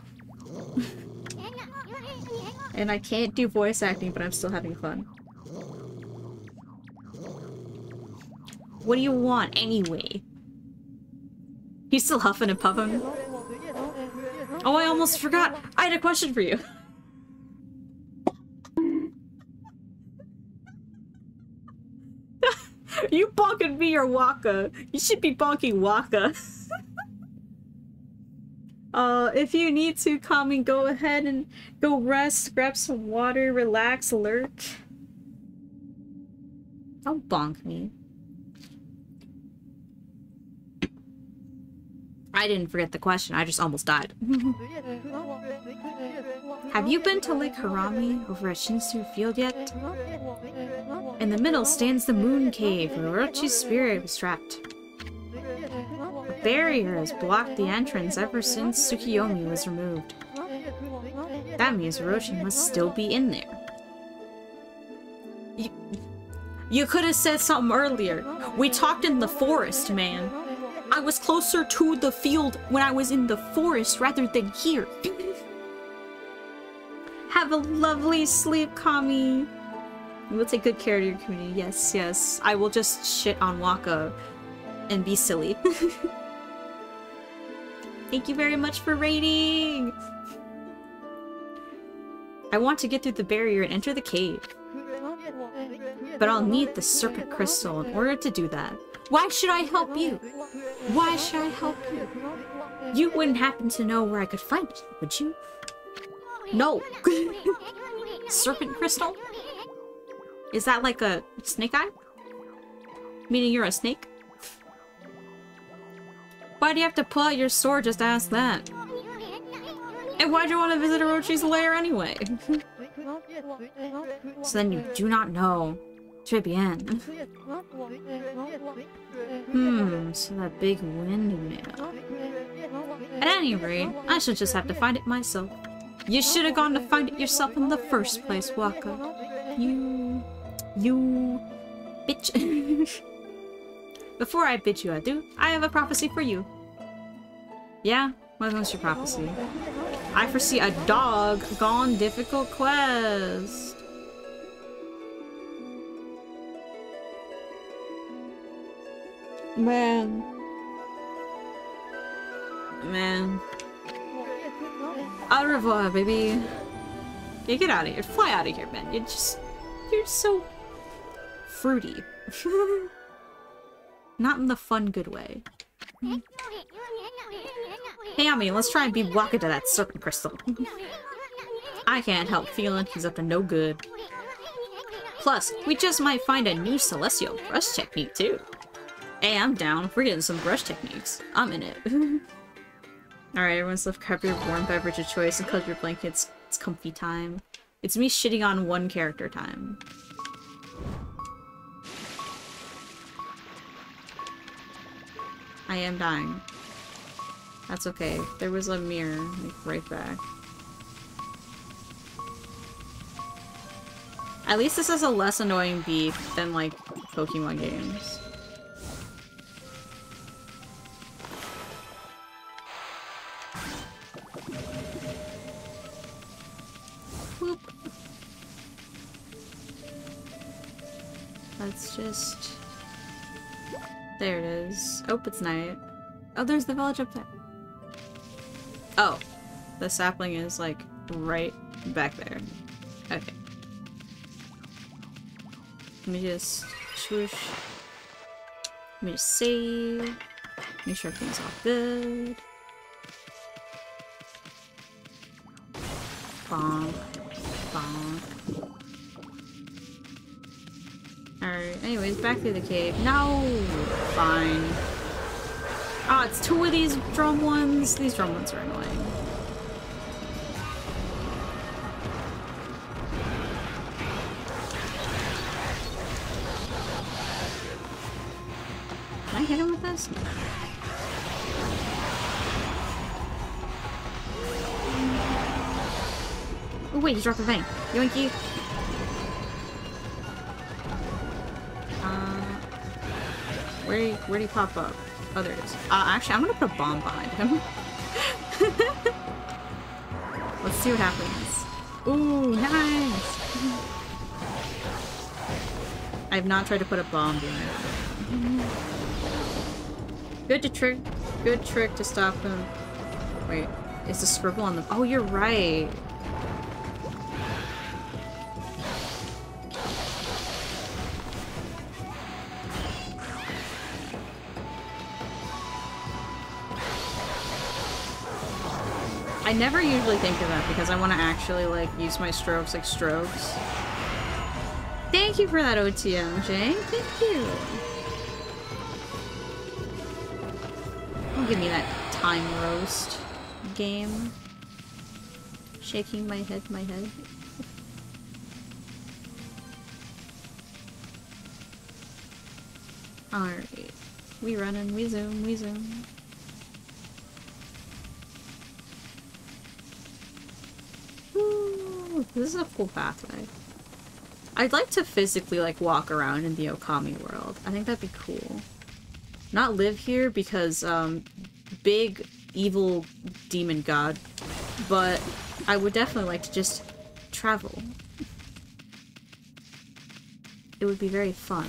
And I can't do voice acting, but I'm still having fun. What do you want, anyway? He's still huffing and puffing. Oh, I almost forgot! I had a question for you! you bonking me or Waka? You should be bonking Waka. Uh, if you need to come and go ahead and go rest, grab some water, relax, lurk. Don't bonk me. I didn't forget the question, I just almost died. Have you been to Lake Harami over at Shinshu Field yet? In the middle stands the Moon Cave, where Orochi's spirit was trapped. Barrier has blocked the entrance ever since Tsukiyomi was removed. That means Orochi must still be in there. You, you could have said something earlier. We talked in the forest, man. I was closer to the field when I was in the forest rather than here. Have a lovely sleep, Kami. You will take good care of your community. Yes, yes. I will just shit on Waka and be silly. Thank you very much for raiding! I want to get through the barrier and enter the cave. But I'll need the serpent crystal in order to do that. Why should I help you? Why should I help you? You wouldn't happen to know where I could find it, would you? No! serpent crystal? Is that like a snake eye? Meaning you're a snake? Why do you have to pull out your sword just to ask that? And why do you want to visit Orochi's lair anyway? so then you do not know. Très bien. Hmm, so that big windmill. At any rate, I should just have to find it myself. You should have gone to find it yourself in the first place, Waka. You... You... Bitch. Before I bid you adieu, I have a prophecy for you. Yeah? What was your prophecy? I foresee a dog gone difficult quest. Man. Man. Au revoir, baby. Yeah, get out of here. Fly out of here, man. You're just... You're so... fruity. Not in the fun good way. Hey, Ammy, let's try and be Waka to that serpent crystal. I can't help feeling he's up to no good. Plus, we just might find a new Celestial brush technique, too. Hey, I'm down. We're getting some brush techniques. I'm in it. Alright, everyone's left grab your warm beverage of choice and cuddle your blankets. It's comfy time. It's me shitting on one character time. I am dying. That's okay. There was a mirror. Like, right back. At least this is a less annoying beat than, like, Pokemon games. Whoop. Let's just... There it is. Oh, it's night. Oh, there's the village up there. Oh. The sapling is, like, right back there. Okay. Let me just swoosh. Let me just save. Make sure everything's all good. Bonk. Bonk. Alright, anyways, back through the cave. No! Fine. Ah, oh, it's two of these drum ones. These drum ones are annoying. Can I hit him with this? Oh wait, he dropped the thing. Yoinky! Where where do he pop up? Oh, there it is. Uh, actually, I'm gonna put a bomb behind him. Let's see what happens. Ooh, nice! I have not tried to put a bomb behind him. Good to trick. Good trick to stop him. Wait, is the scribble on the- Oh, you're right. I never usually think of that because I want to actually like use my strokes like strokes. Thank you for that OTM, Jay. Thank you. Don't give me that time roast game. Shaking my head, my head. Alright. We running, we zoom, we zoom. This is a cool pathway. I'd like to physically like walk around in the Okami world. I think that'd be cool. Not live here because um big evil demon god, but I would definitely like to just travel. It would be very fun.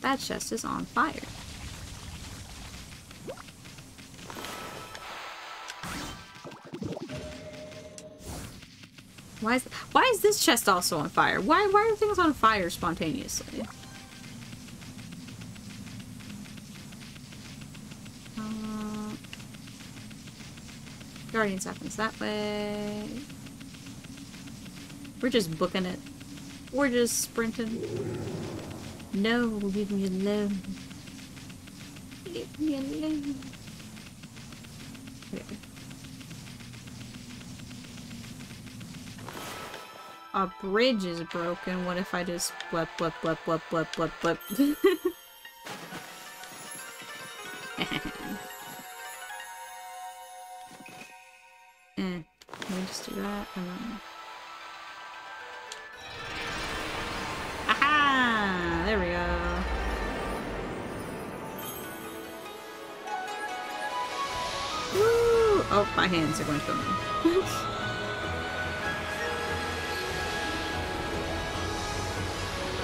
That chest is on fire. Why is why is this chest also on fire? Why why are things on fire spontaneously? Uh, Guardians happens that way. We're just booking it. We're just sprinting. No, leave me alone. Leave me alone. A bridge is broken. What if I just blip blip blip blip blip blip blip? eh, me just do that and then. Aha! There we go. Woo! Oh, my hands are going to go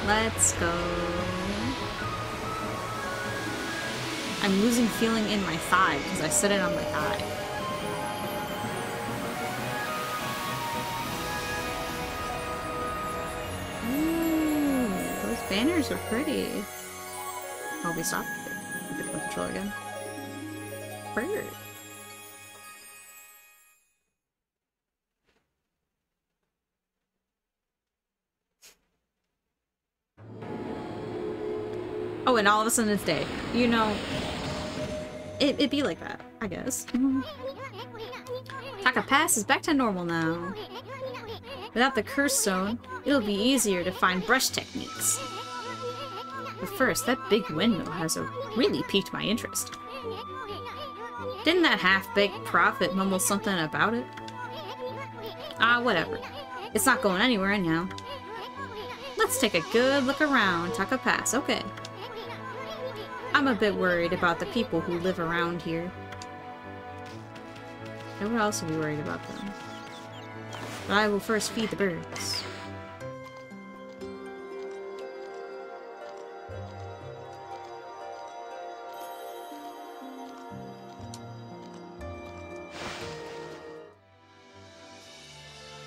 Let's go. I'm losing feeling in my thigh because I set it on my thigh. Ooh, those banners are pretty. Oh, we stopped. Up the control again. Bird. And all of a sudden it's day. You know, it, it'd be like that, I guess. Taka Pass is back to normal now. Without the curse zone, it'll be easier to find brush techniques. But first, that big windmill has a really piqued my interest. Didn't that half-baked prophet mumble something about it? Ah, whatever. It's not going anywhere anyhow. Let's take a good look around Taka Pass, okay. I'm a bit worried about the people who live around here. What else are we worried about them? But I will first feed the birds.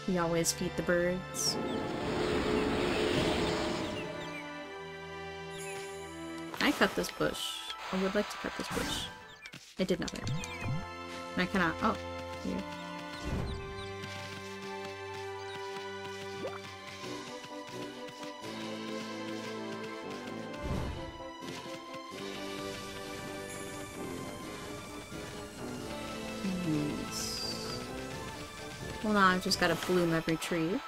We always feed the birds. Cut this bush. I would like to cut this bush. I did nothing. And I cannot. Oh, here. Well, now I've just got to bloom every tree.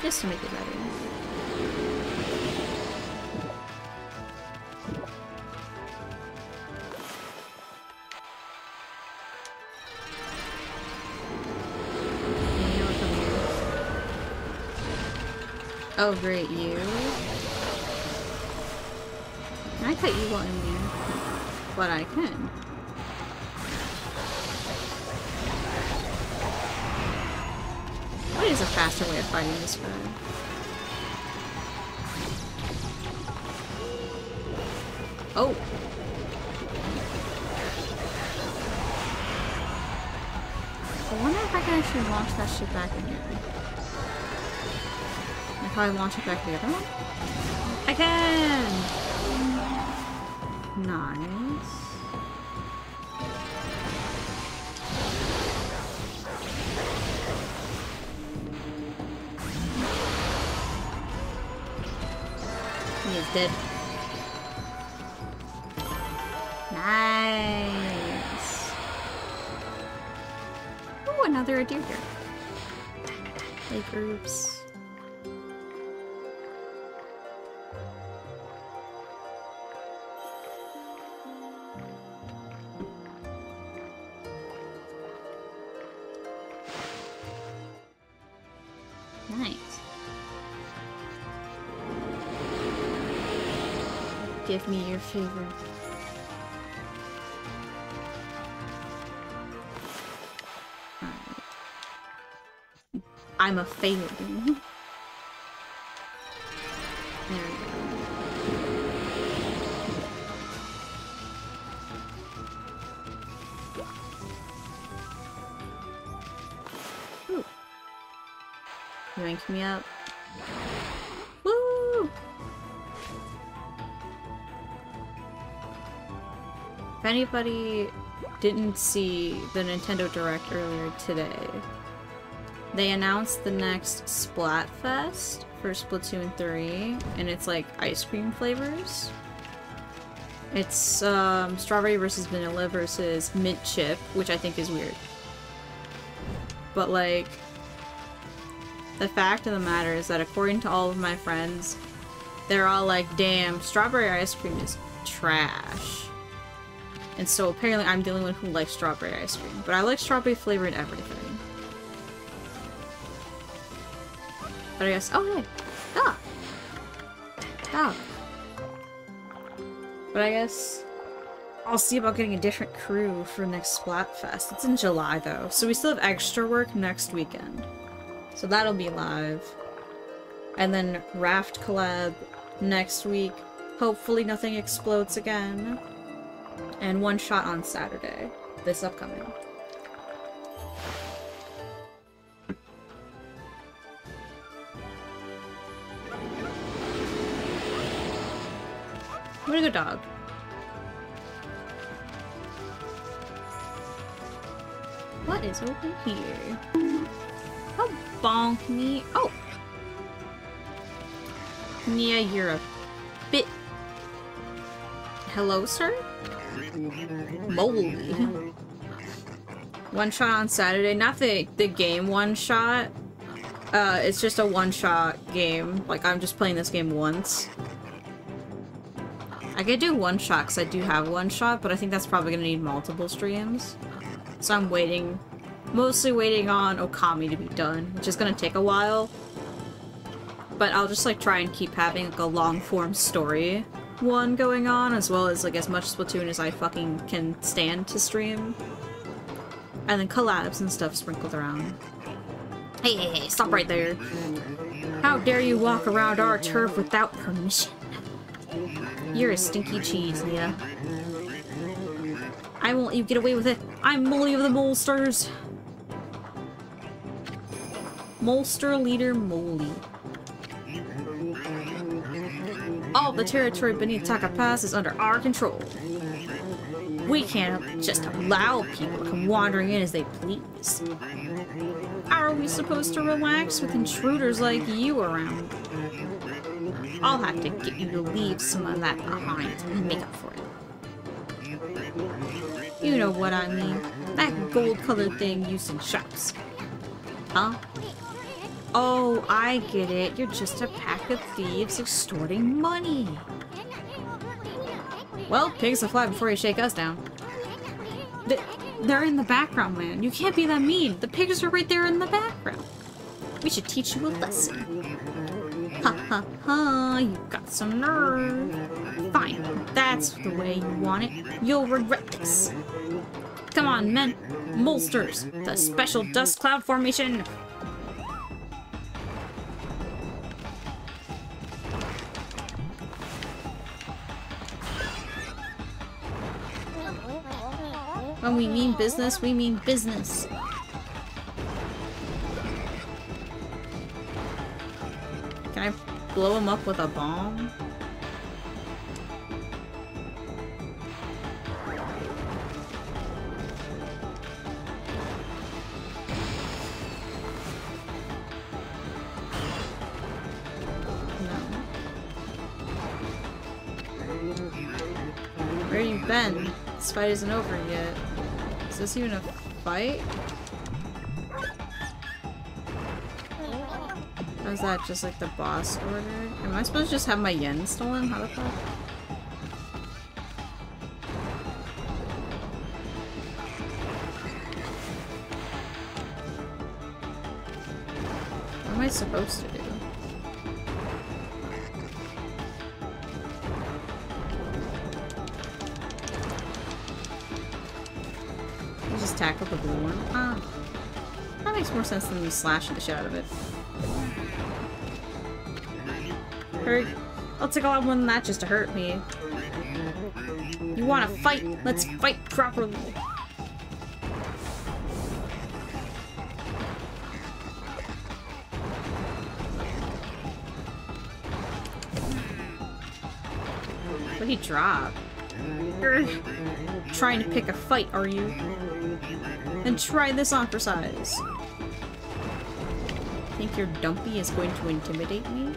Just to make it better. Oh, great, you. Can I cut you while I'm here? But I can. What is a faster way of fighting this guy? Oh! I wonder if I can actually launch that shit back in here. I probably launch it back to the other one? I can! Nice. He is dead. Nice. Oh, another deer here. Hey, groups. Give me your favor. I'm a failure. anybody didn't see the Nintendo Direct earlier today, they announced the next Splatfest for Splatoon 3, and it's like ice cream flavors. It's um, strawberry versus vanilla versus mint chip, which I think is weird. But like, the fact of the matter is that according to all of my friends, they're all like, damn, strawberry ice cream is trash. And so apparently I'm the only one who likes strawberry ice cream. But I like strawberry flavor in everything. But I guess- oh hey! Ah! Ah! But I guess I'll see about getting a different crew for next Splatfest. It's in July though, so we still have extra work next weekend. So that'll be live. And then Raft collab next week. Hopefully nothing explodes again. And one shot on Saturday, this upcoming. What a good dog. What is over here? Oh, bonk me. Oh! Nia, you're a bit... Hello, sir? Moly. One shot on Saturday. Not the, the game one shot. Uh, it's just a one-shot game. Like, I'm just playing this game once. I could do one shot because I do have one shot, but I think that's probably gonna need multiple streams. So I'm waiting, mostly waiting on Okami to be done, which is gonna take a while. But I'll just like try and keep having like a long form story one going on, as well as like as much Splatoon as I fucking can stand to stream. And then collabs and stuff sprinkled around. Hey, hey, hey, stop right there. How dare you walk around our turf without permission? You're a stinky cheese, Nia. I won't let you get away with it. I'm Molly of the Molsters. Molster leader Molly. All the territory beneath Taka Pass is under our control. We can't just allow people to come wandering in as they please. How are we supposed to relax with intruders like you around? I'll have to get you to leave some of that behind and make up for it. You know what I mean. That gold-colored thing used in shops. Huh? Oh, I get it. You're just a pack of thieves extorting money. Well, pigs will fly before you shake us down. Th they're in the background, man. You can't be that mean. The pigs are right there in the background. We should teach you a lesson. Ha ha ha, you got some nerve. Fine, that's the way you want it. You'll regret this. Come on, men. Molsters, the special dust cloud formation. When we mean business, we mean business. Can I blow him up with a bomb? Been? This fight isn't over yet. Is this even a fight? Or is that just like the boss ordered? Am I supposed to just have my yen stolen? How the fuck? Am I supposed to just tackle the blue one? Ah. That makes more sense than me slashing the shit out of it. Hurt. I'll take a lot more than that just to hurt me. You wanna fight? Let's fight properly. What'd he drop? trying to pick a fight, are you? Then try this on for size. Think your dumpy is going to intimidate me?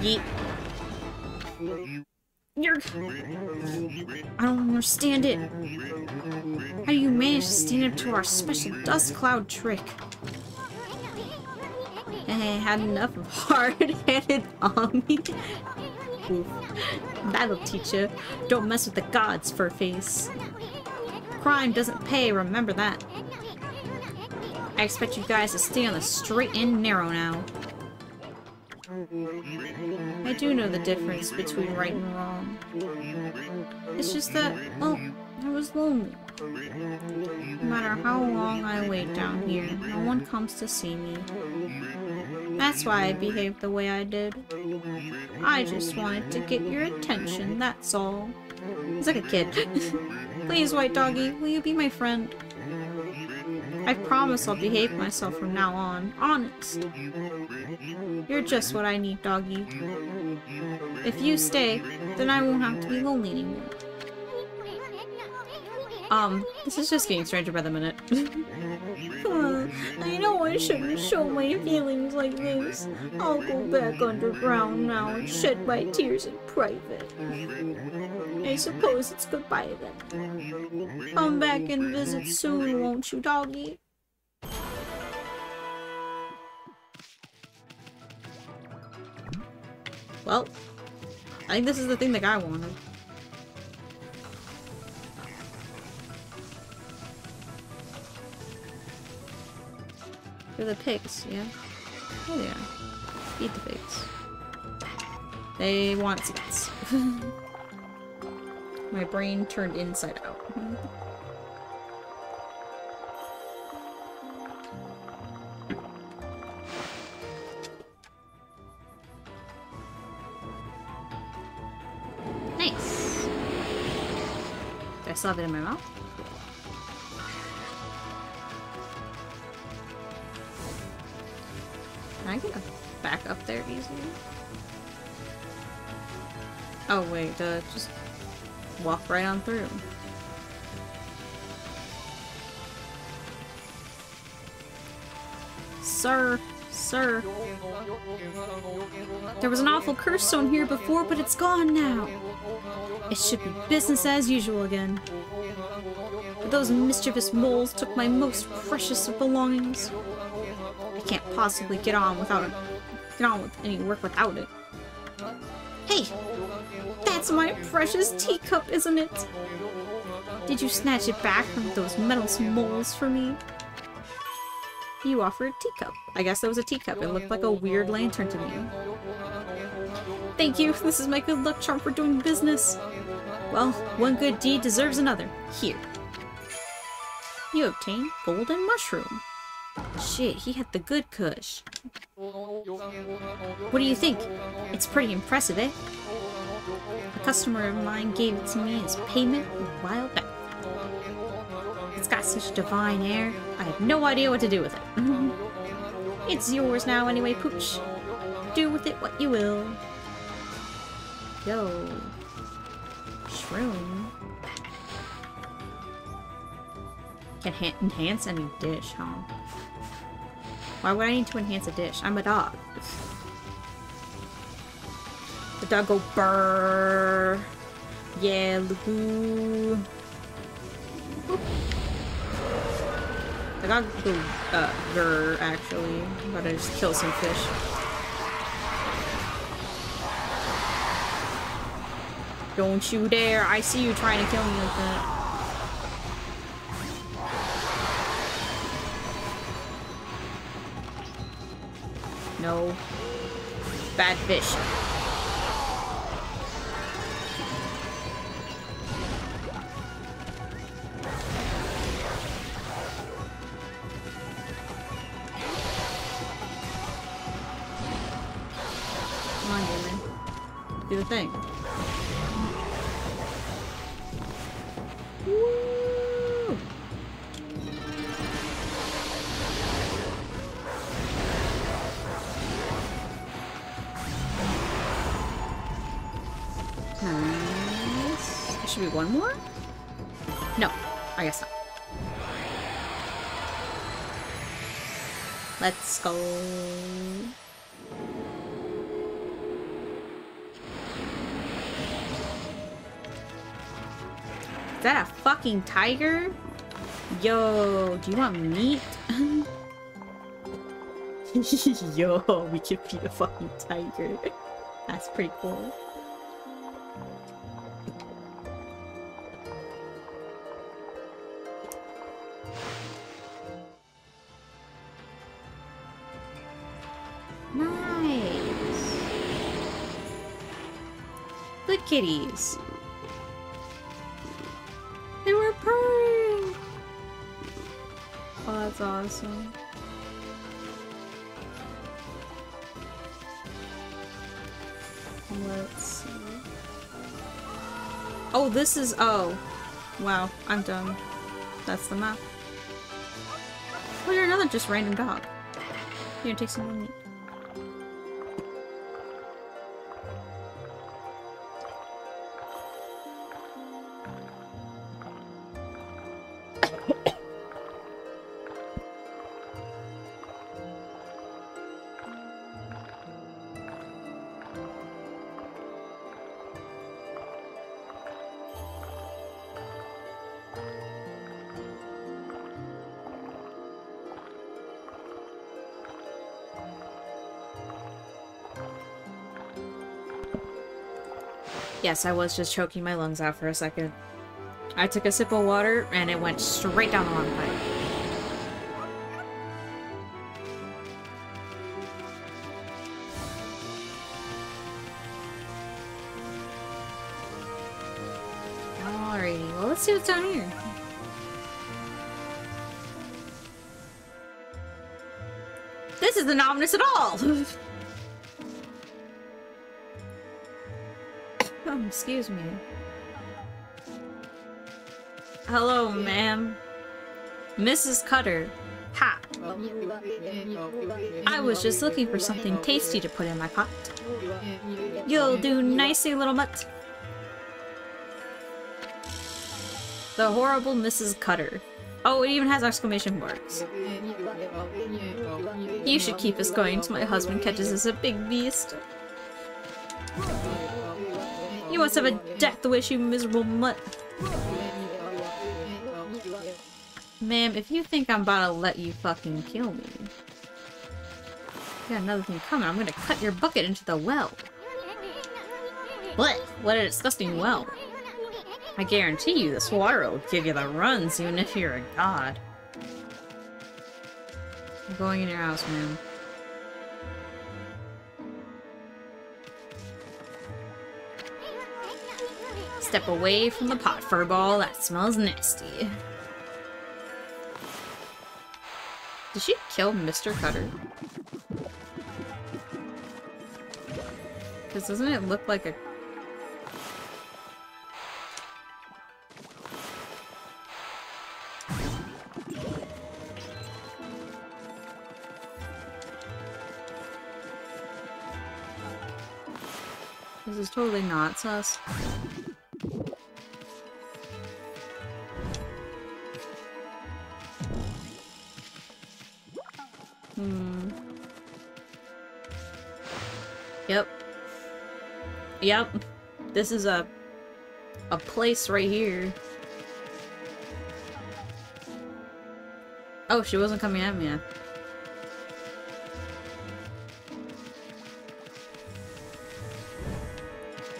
Yeet. You're... I don't understand it. How do you manage to stand up to our special dust cloud trick? I had enough of hard-headed Ammy. That'll teach you. Don't mess with the gods, Furface. Crime doesn't pay, remember that. I expect you guys to stay on the straight and narrow now. I do know the difference between right and wrong. It's just that, well, I was lonely. No matter how long I wait down here, no one comes to see me. That's why I behaved the way I did. I just wanted to get your attention, that's all. He's like a kid. Please, white doggy, will you be my friend? I promise I'll behave myself from now on. Honest. You're just what I need, doggy. If you stay, then I won't have to be lonely anymore. Um, this is just getting stranger by the minute. Uh, I know I shouldn't show my feelings like this. I'll go back underground now and shed my tears in private. I suppose it's goodbye then. Come back and visit soon, won't you, doggy? Well, I think this is the thing the guy wanted. They're the pigs, yeah? Oh yeah. Eat the pigs. They want seeds. My brain turned inside out. nice! Do I still have it in my mouth? I get back up there easily? Oh wait, uh, just walk right on through. Sir, sir. There was an awful curse stone here before, but it's gone now. It should be business as usual again. But those mischievous moles took my most precious of belongings. Can't possibly get on without it. Get on with any work without it. Hey! That's my precious teacup, isn't it? Did you snatch it back from those meddlesome moles for me? You offered a teacup. I guess that was a teacup. It looked like a weird lantern to me. Thank you. This is my good luck charm for doing business. Well, one good deed deserves another. Here. You obtain golden mushroom. Shit, he had the good kush. What do you think? It's pretty impressive, eh? A customer of mine gave it to me as payment a while back. It's got such divine air, I have no idea what to do with it. it's yours now anyway, Pooch. Do with it what you will. Yo. Shroom. Can enhance any dish, huh? Why would I need to enhance a dish? I'm a dog. The dog go burr. Yeah, Lugu. The dog go uh, grr, actually. But I just kill some fish. Don't you dare! I see you trying to kill me like that. No. Bad fish. Fucking tiger? Yo, do you want meat? Yo, we can feed a fucking tiger. That's pretty cool. Nice. Good kitties. That's awesome. Let's see. Oh, this is. Oh. Wow, I'm done. That's the map. Oh, you're another just random dog. Here, take some meat. Yes, I was just choking my lungs out for a second. I took a sip of water and it went straight down the wrong pipe. Alrighty, well let's see what's down here. This isn't ominous at all! excuse me. Hello, ma'am. Mrs. Cutter. Ha! I was just looking for something tasty to put in my pot. You'll do nicely, little mutt. The horrible Mrs. Cutter. Oh, it even has exclamation marks. You should keep us going till my husband catches us a big beast. You must have a death wish, you miserable mutt. Ma'am, if you think I'm about to let you fucking kill me... Got another thing coming. I'm gonna cut your bucket into the well. What? What a disgusting well. I guarantee you this water will give you the runs even if you're a god. I'm going in your house, ma'am. Step away from the pot, furball. That smells nasty. Did she kill Mr. Cutter? Because doesn't it look like a... This is totally not sus. Hmm. Yep. Yep. This is a a place right here. Oh, she wasn't coming at me.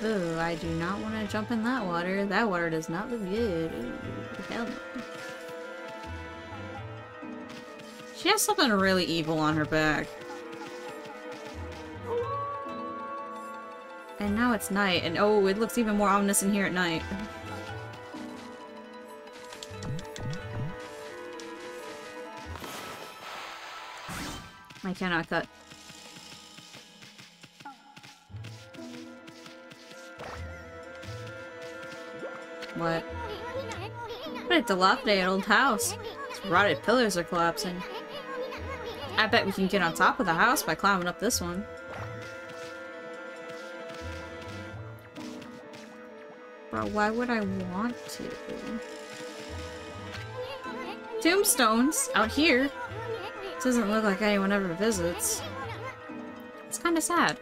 Ooh, I do not want to jump in that water. That water does not look good. Ooh, hell no. She has something really evil on her back. And now it's night, and oh, it looks even more ominous in here at night. I cannot cut. What? What a dilapidated old house. Its rotted pillars are collapsing. I bet we can get on top of the house by climbing up this one. But why would I want to? Tombstones out here. Doesn't look like anyone ever visits. It's kind of sad.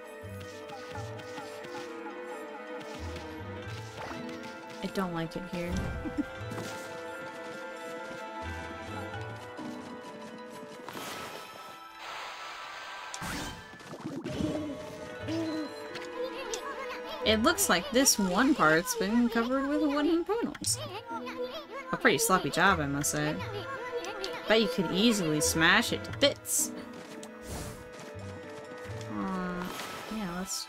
I don't like it here. It looks like this one part's been covered with wooden panels. A pretty sloppy job, I must say. Bet you could easily smash it to bits. Uh, yeah, let's...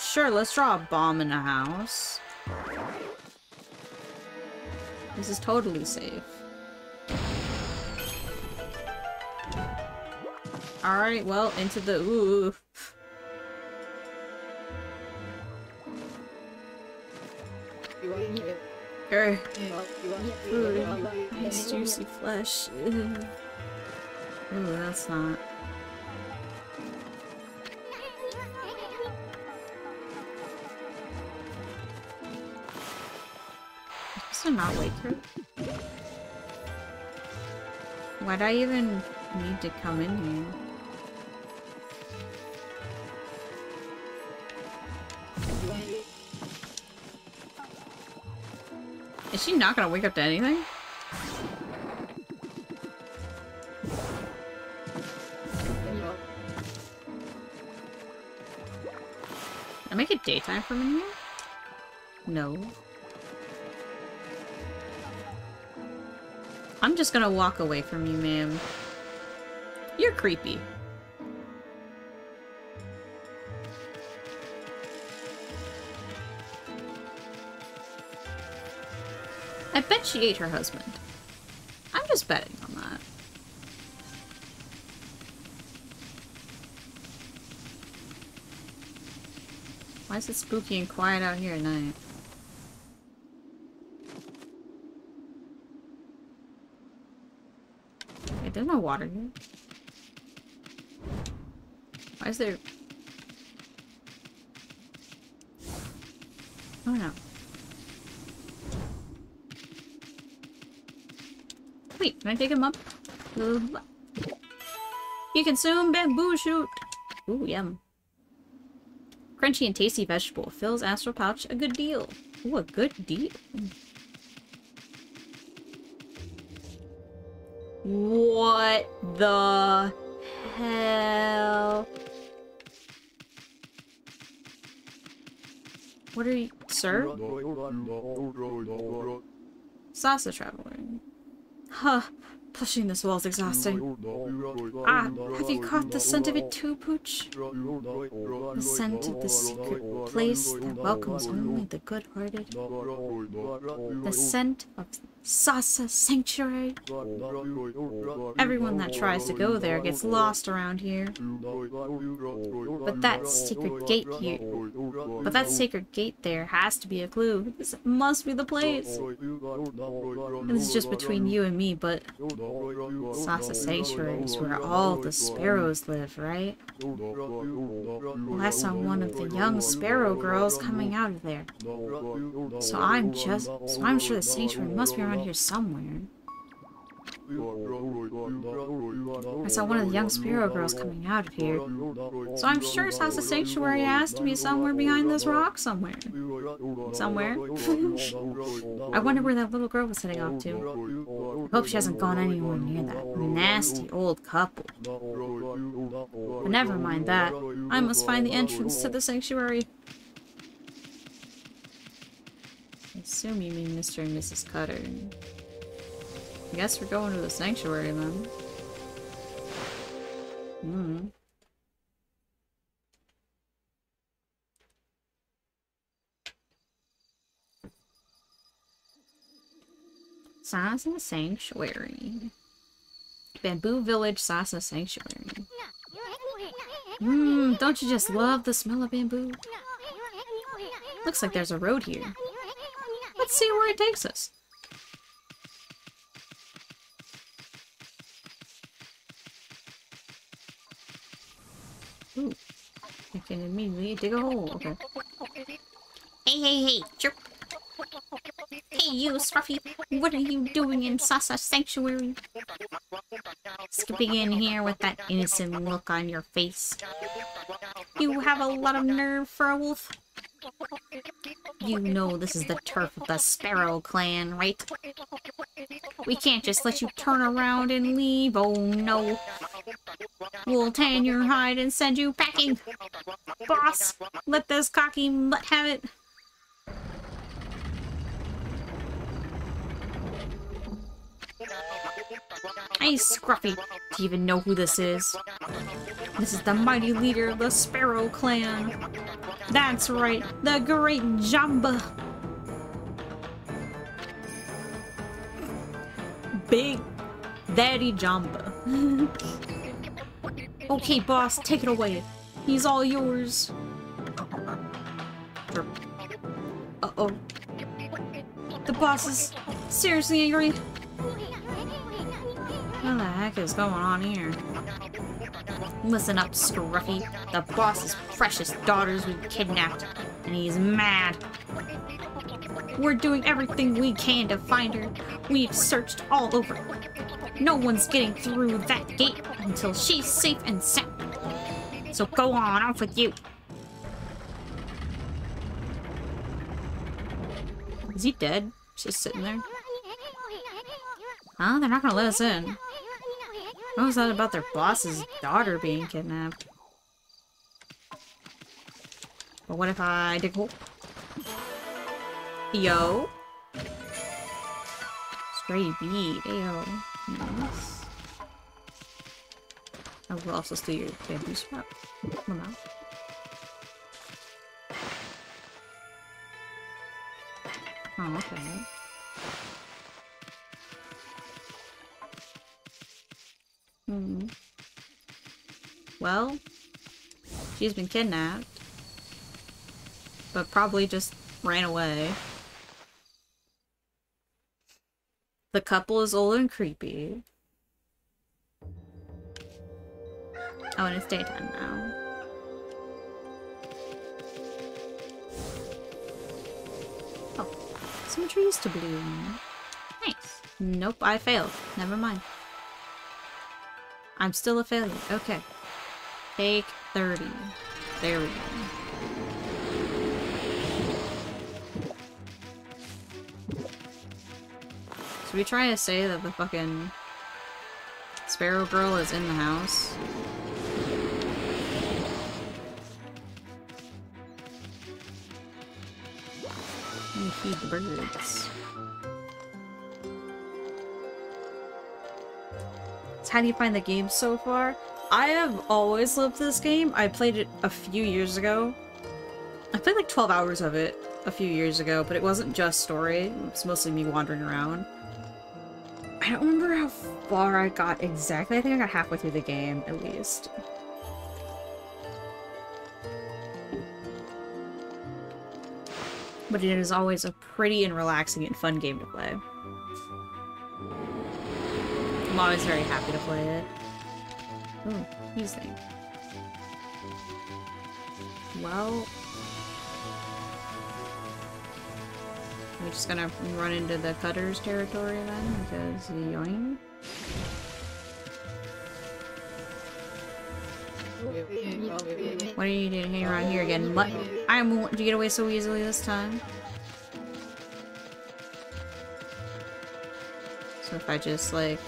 Sure, let's draw a bomb in a house. This is totally safe. Alright, well, into the... Ooh. Grr. Ooh, nice juicy flesh. Ooh, that's not. So not wake her? Why'd I even need to come in here? She not gonna wake up to anything? I make it daytime from in here? No. I'm just gonna walk away from you, ma'am. You're creepy. Bet she ate her husband. I'm just betting on that. Why is it spooky and quiet out here at night? Wait, there's no water here. Why is there... Oh no. Can I take him up? You consume bamboo shoot! Ooh, yum. Crunchy and tasty vegetable. Fills astral pouch a good deal. Ooh, a good deal. What the hell? What are you, sir? Salsa traveler. Huh. Pushing this wall is exhausting. Ah, have you caught the scent of it too, Pooch? The scent of the secret place that welcomes only the good-hearted. The scent of Sasa Sanctuary. Everyone that tries to go there gets lost around here. But that secret gate here, but that sacred gate there has to be a clue. This must be the place. And this is just between you and me, but Sasa Sanctuary is where all the sparrows live, right? Well, I saw one of the young sparrow girls coming out of there. So I'm just, so I'm sure the sanctuary must be around here somewhere. I saw one of the young Spiro girls coming out of here. So I'm sure Sasa Sanctuary has to be somewhere behind this rock somewhere. Somewhere. I wonder where that little girl was heading off to. Hope she hasn't gone anywhere near that nasty old couple. But never mind that. I must find the entrance to the sanctuary. I assume you mean Mr. and Mrs. Cutter. I guess we're going to the sanctuary then. Hmm. Sasa Sanctuary. Bamboo Village Sasa Sanctuary. Mmm, don't you just love the smell of bamboo? Looks like there's a road here. Let's see where it takes us. Ooh. I can immediately dig a hole. Okay. Hey, hey, hey, chirp. Hey, you, Scruffy. What are you doing in Sasa Sanctuary? Skipping in here with that innocent look on your face. You have a lot of nerve for a wolf. You know this is the turf of the Sparrow clan, right? We can't just let you turn around and leave, oh no. We'll tan your hide and send you packing. Boss, let this cocky mutt have it. Hey, Scruffy, do you even know who this is? This is the mighty leader of the Sparrow clan. That's right, the Great Jamba. Big Daddy Jamba. okay, boss, take it away. He's all yours. Er, uh-oh. The boss is seriously angry. What the heck is going on here? Listen up, Scruffy. The boss's precious daughters we kidnapped, and he's mad. We're doing everything we can to find her. We've searched all over. No one's getting through that gate until she's safe and sound. So go on, off with you. Is he dead? Just sitting there? Huh? They're not gonna let us in. What was that about their boss's daughter being kidnapped? But what if I dig hole? Yo? Stray bead. Ayo. Nice. I will also steal your bamboo sprout. Come on. Oh, okay. Hmm. Well, she's been kidnapped. But probably just ran away. The couple is old and creepy. Oh, and it's daytime now. Oh, some trees to bloom. Nice. Nope, I failed. Never mind. I'm still a failure. Okay. Take 30. There we go. Should we try to say that the fucking Sparrow Girl is in the house? Feed the birds. How do you find the game so far? I have always loved this game. I played it a few years ago. I played like 12 hours of it a few years ago, but it wasn't just story. It was mostly me wandering around. I don't remember how far I got exactly. I think I got halfway through the game, at least. But it is always a pretty and relaxing and fun game to play. I'm always very happy to play it. Ooh, music. Well... We're just gonna run into the Cutters territory then, because yoing. What are you doing hanging around here again? What? I won't you get away so easily this time. So if I just like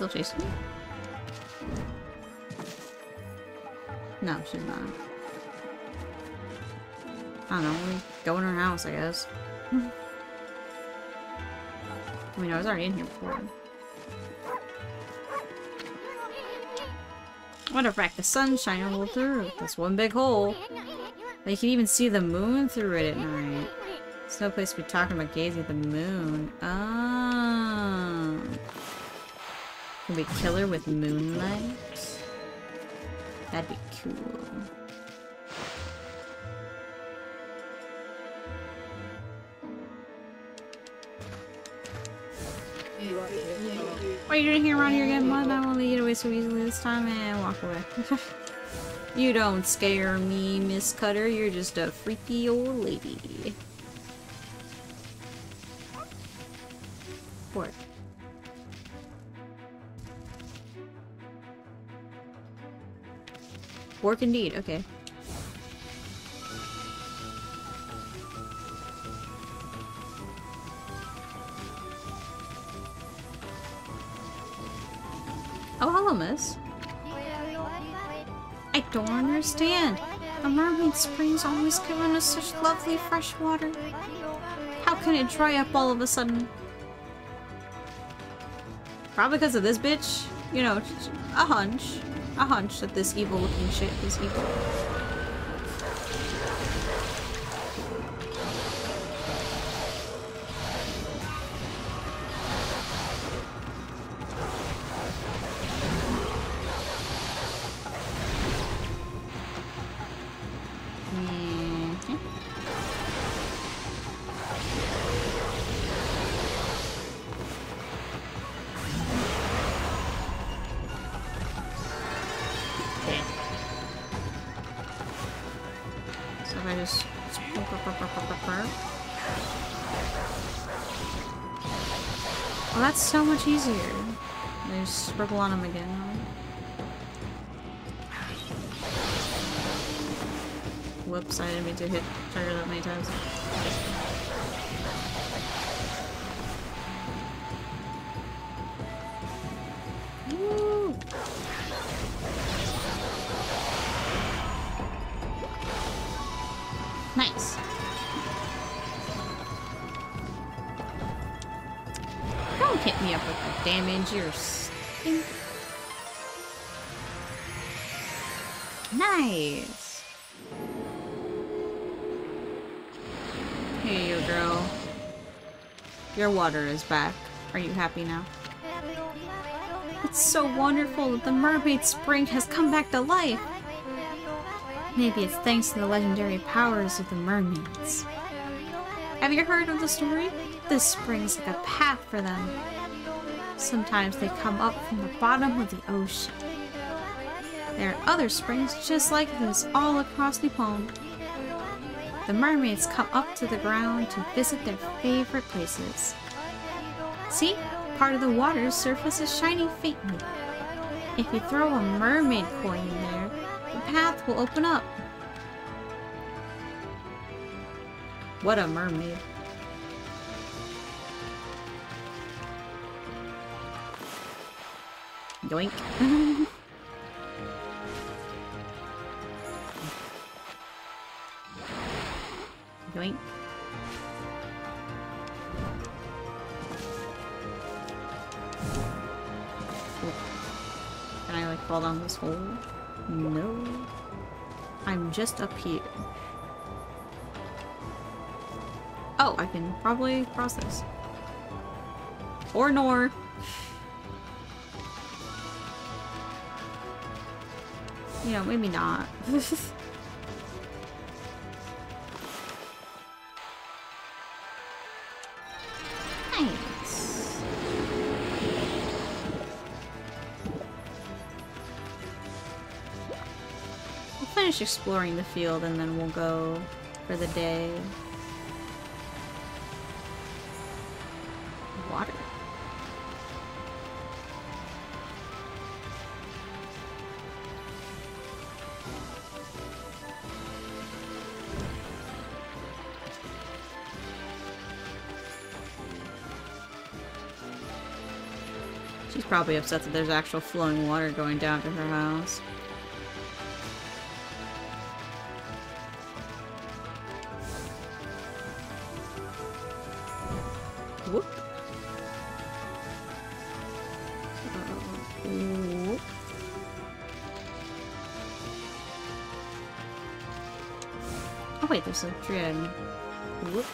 still chasing me? No, she's not. I don't know, we go in her house, I guess. I mean, I was already in here before. What a wreck, the sun's shining all through. this one big hole. But you can even see the moon through it at night. There's no place to be talking about gazing at the moon. Ah. Can we kill her with moonlight? That'd be cool. What are you doing here around here again, Mud? I won't let you get away so easily this time and walk away. you don't scare me, Miss Cutter. You're just a freaky old lady. Work indeed, okay. Oh, hello, miss. I don't understand. The mermaid springs always giving us such lovely fresh water. How can it dry up all of a sudden? Probably because of this bitch. You know, a hunch. A hunch that this evil looking shit is evil. Much easier. I just scribble on them again. Whoops, I didn't mean to hit trigger that many times. Damage, stink. Nice. Here you go. Your water is back. Are you happy now? It's so wonderful that the mermaid spring has come back to life. Maybe it's thanks to the legendary powers of the mermaids. Have you heard of the story? This spring's like a path for them. Sometimes they come up from the bottom of the ocean. There are other springs just like this all across Nippon. The mermaids come up to the ground to visit their favorite places. See? Part of the water's surface is shining faintly. If you throw a mermaid coin in there, the path will open up. What a mermaid. Yoink. Yoink. Can I like fall down this hole? No. I'm just up here. Oh, I can probably cross this. Or nor. You know, maybe not. exploring the field and then we'll go for the day. Probably upset that there's actual flowing water going down to her house. Whoop. Uh. Oh wait, there's a triad. Whoop.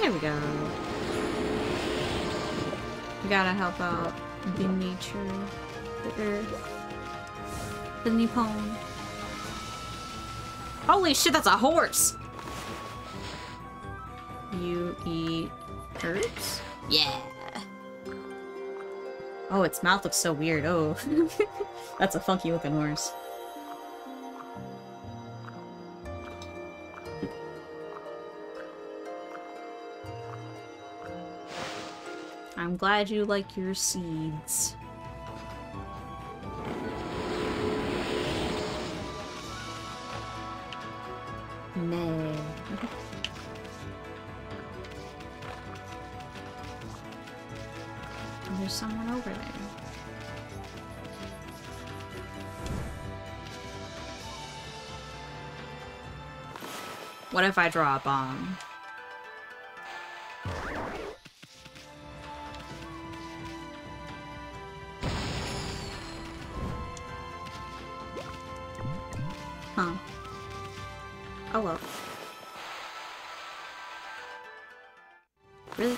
There we go. Gotta help out the nature, the earth, the Nippon. Holy shit, that's a horse! You eat herbs? Yeah. Oh, its mouth looks so weird. Oh. that's a funky looking horse. glad you like your seeds. Man. There's someone over there. What if I draw a bomb? Really?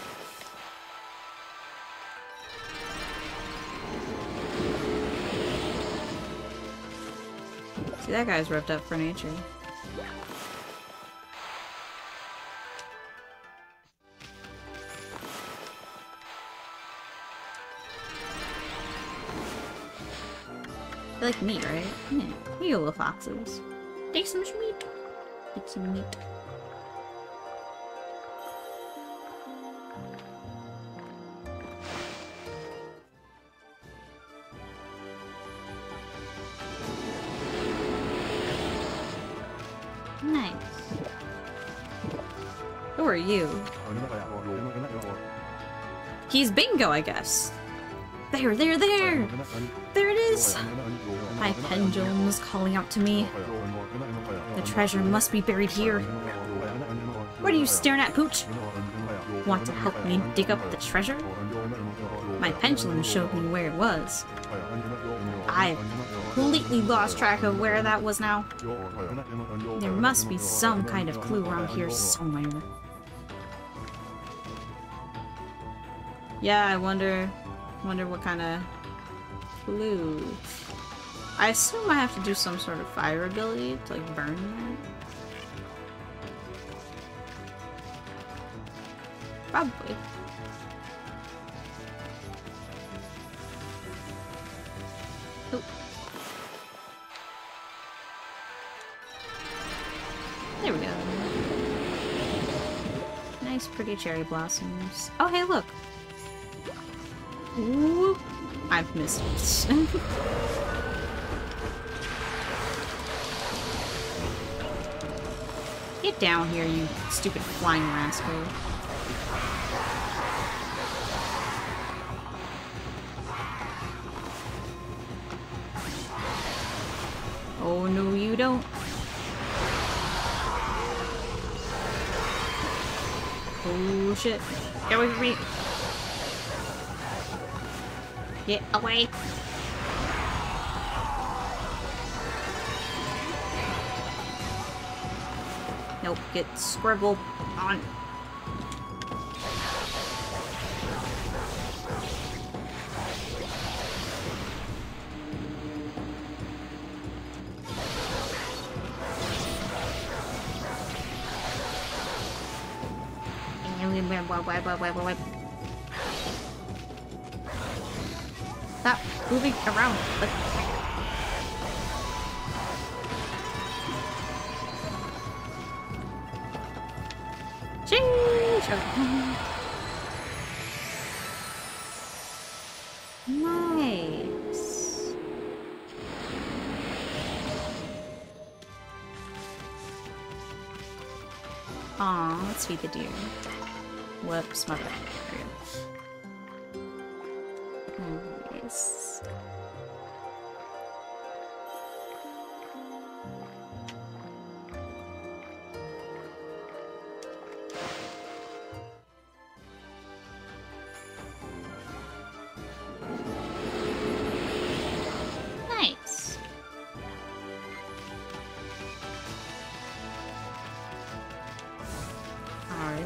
See, that guy's revved up for nature. You like meat, right? Yeah. You little foxes. Take some meat. Take some meat. You? He's bingo, I guess. There, there, there! There it is! My pendulum was calling out to me. The treasure must be buried here. What are you staring at, Pooch? Want to help me dig up the treasure? My pendulum showed me where it was. I've completely lost track of where that was now. There must be some kind of clue around here somewhere. Yeah, I wonder wonder what kind of clue. I assume I have to do some sort of fire ability to like burn that. Probably. There we go. Nice pretty cherry blossoms. Oh hey look! I've missed it. Get down here, you stupid flying rascal. Oh no, you don't. Oh shit. Get away from me. Get away. Nope, get scribbled on. Aw,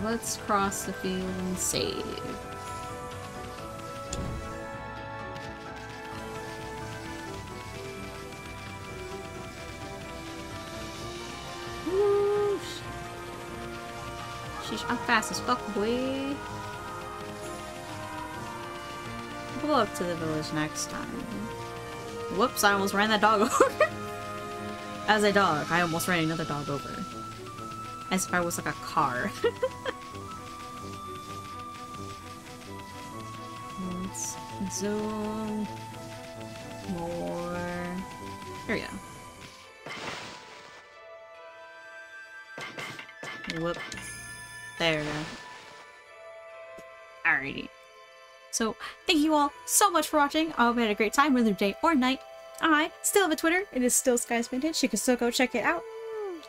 Let's cross the field and save. Whoosh. Sheesh, I'm fast as fuck, boy. We'll go up to the village next time. Whoops, I almost ran that dog over. As a dog, I almost ran another dog over. As if I was like a car. zoom more. There we go. Whoop. There we go. Alrighty. So, thank you all so much for watching. I hope you had a great time, whether day or night. I still have a Twitter. It is still Skies Vintage. You can still go check it out.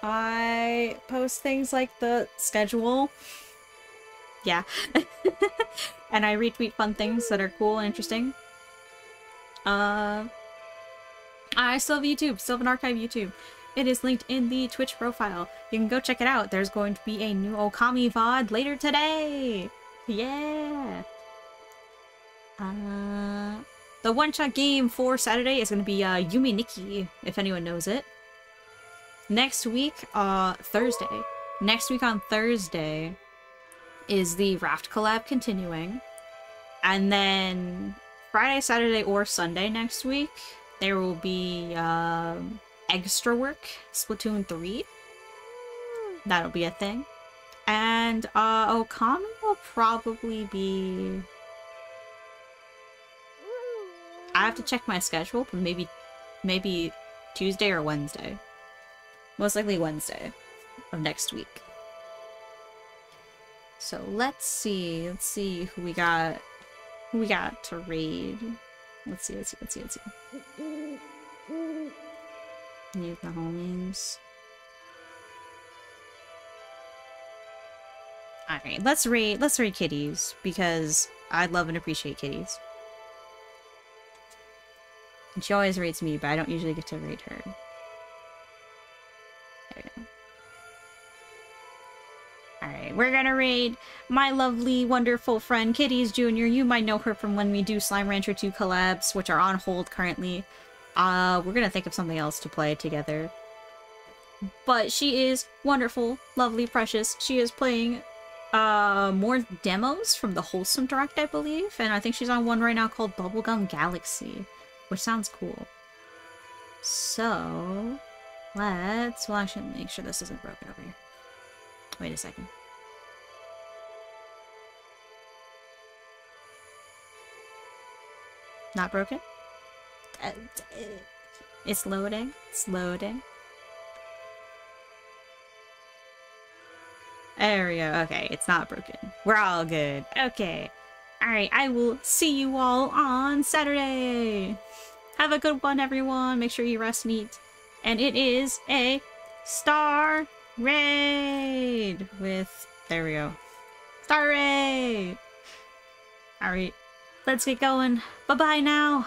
I post things like the schedule. Yeah. and I retweet fun things that are cool and interesting. Uh, I still have YouTube, still have an archive YouTube. It is linked in the Twitch profile. You can go check it out. There's going to be a new Okami VOD later today. Yeah. Uh, the one-shot game for Saturday is going to be uh, Yume Nikki, if anyone knows it. Next week, uh, Thursday. Next week on Thursday is the Raft collab continuing. And then Friday, Saturday, or Sunday next week, there will be um, extra work, Splatoon 3. That'll be a thing. And uh, Okami will probably be... I have to check my schedule, but maybe, maybe Tuesday or Wednesday. Most likely Wednesday of next week. So let's see. Let's see who we got. Who we got to raid. Let's see. Let's see. Let's see. Let's see. Need the homies. Alright, let's raid let's raid kitties because I love and appreciate kitties. And she always rates me, but I don't usually get to raid her. There we go. We're gonna raid my lovely, wonderful friend Kitties Jr. You might know her from when we do Slime Rancher 2 collabs, which are on hold currently. Uh, we're gonna think of something else to play together. But she is wonderful, lovely, precious. She is playing uh, more demos from the Wholesome Direct, I believe. And I think she's on one right now called Bubblegum Galaxy, which sounds cool. So, let's... Well, actually, make sure this isn't broken over here. Wait a second. Not broken? Uh, It's loading. It's loading. There we go. Okay, it's not broken. We're all good. Okay. Alright, I will see you all on Saturday. Have a good one, everyone. Make sure you rest and eat. And it is a star raid with... There we go. Star raid! Alright, let's get going. Bye-bye now.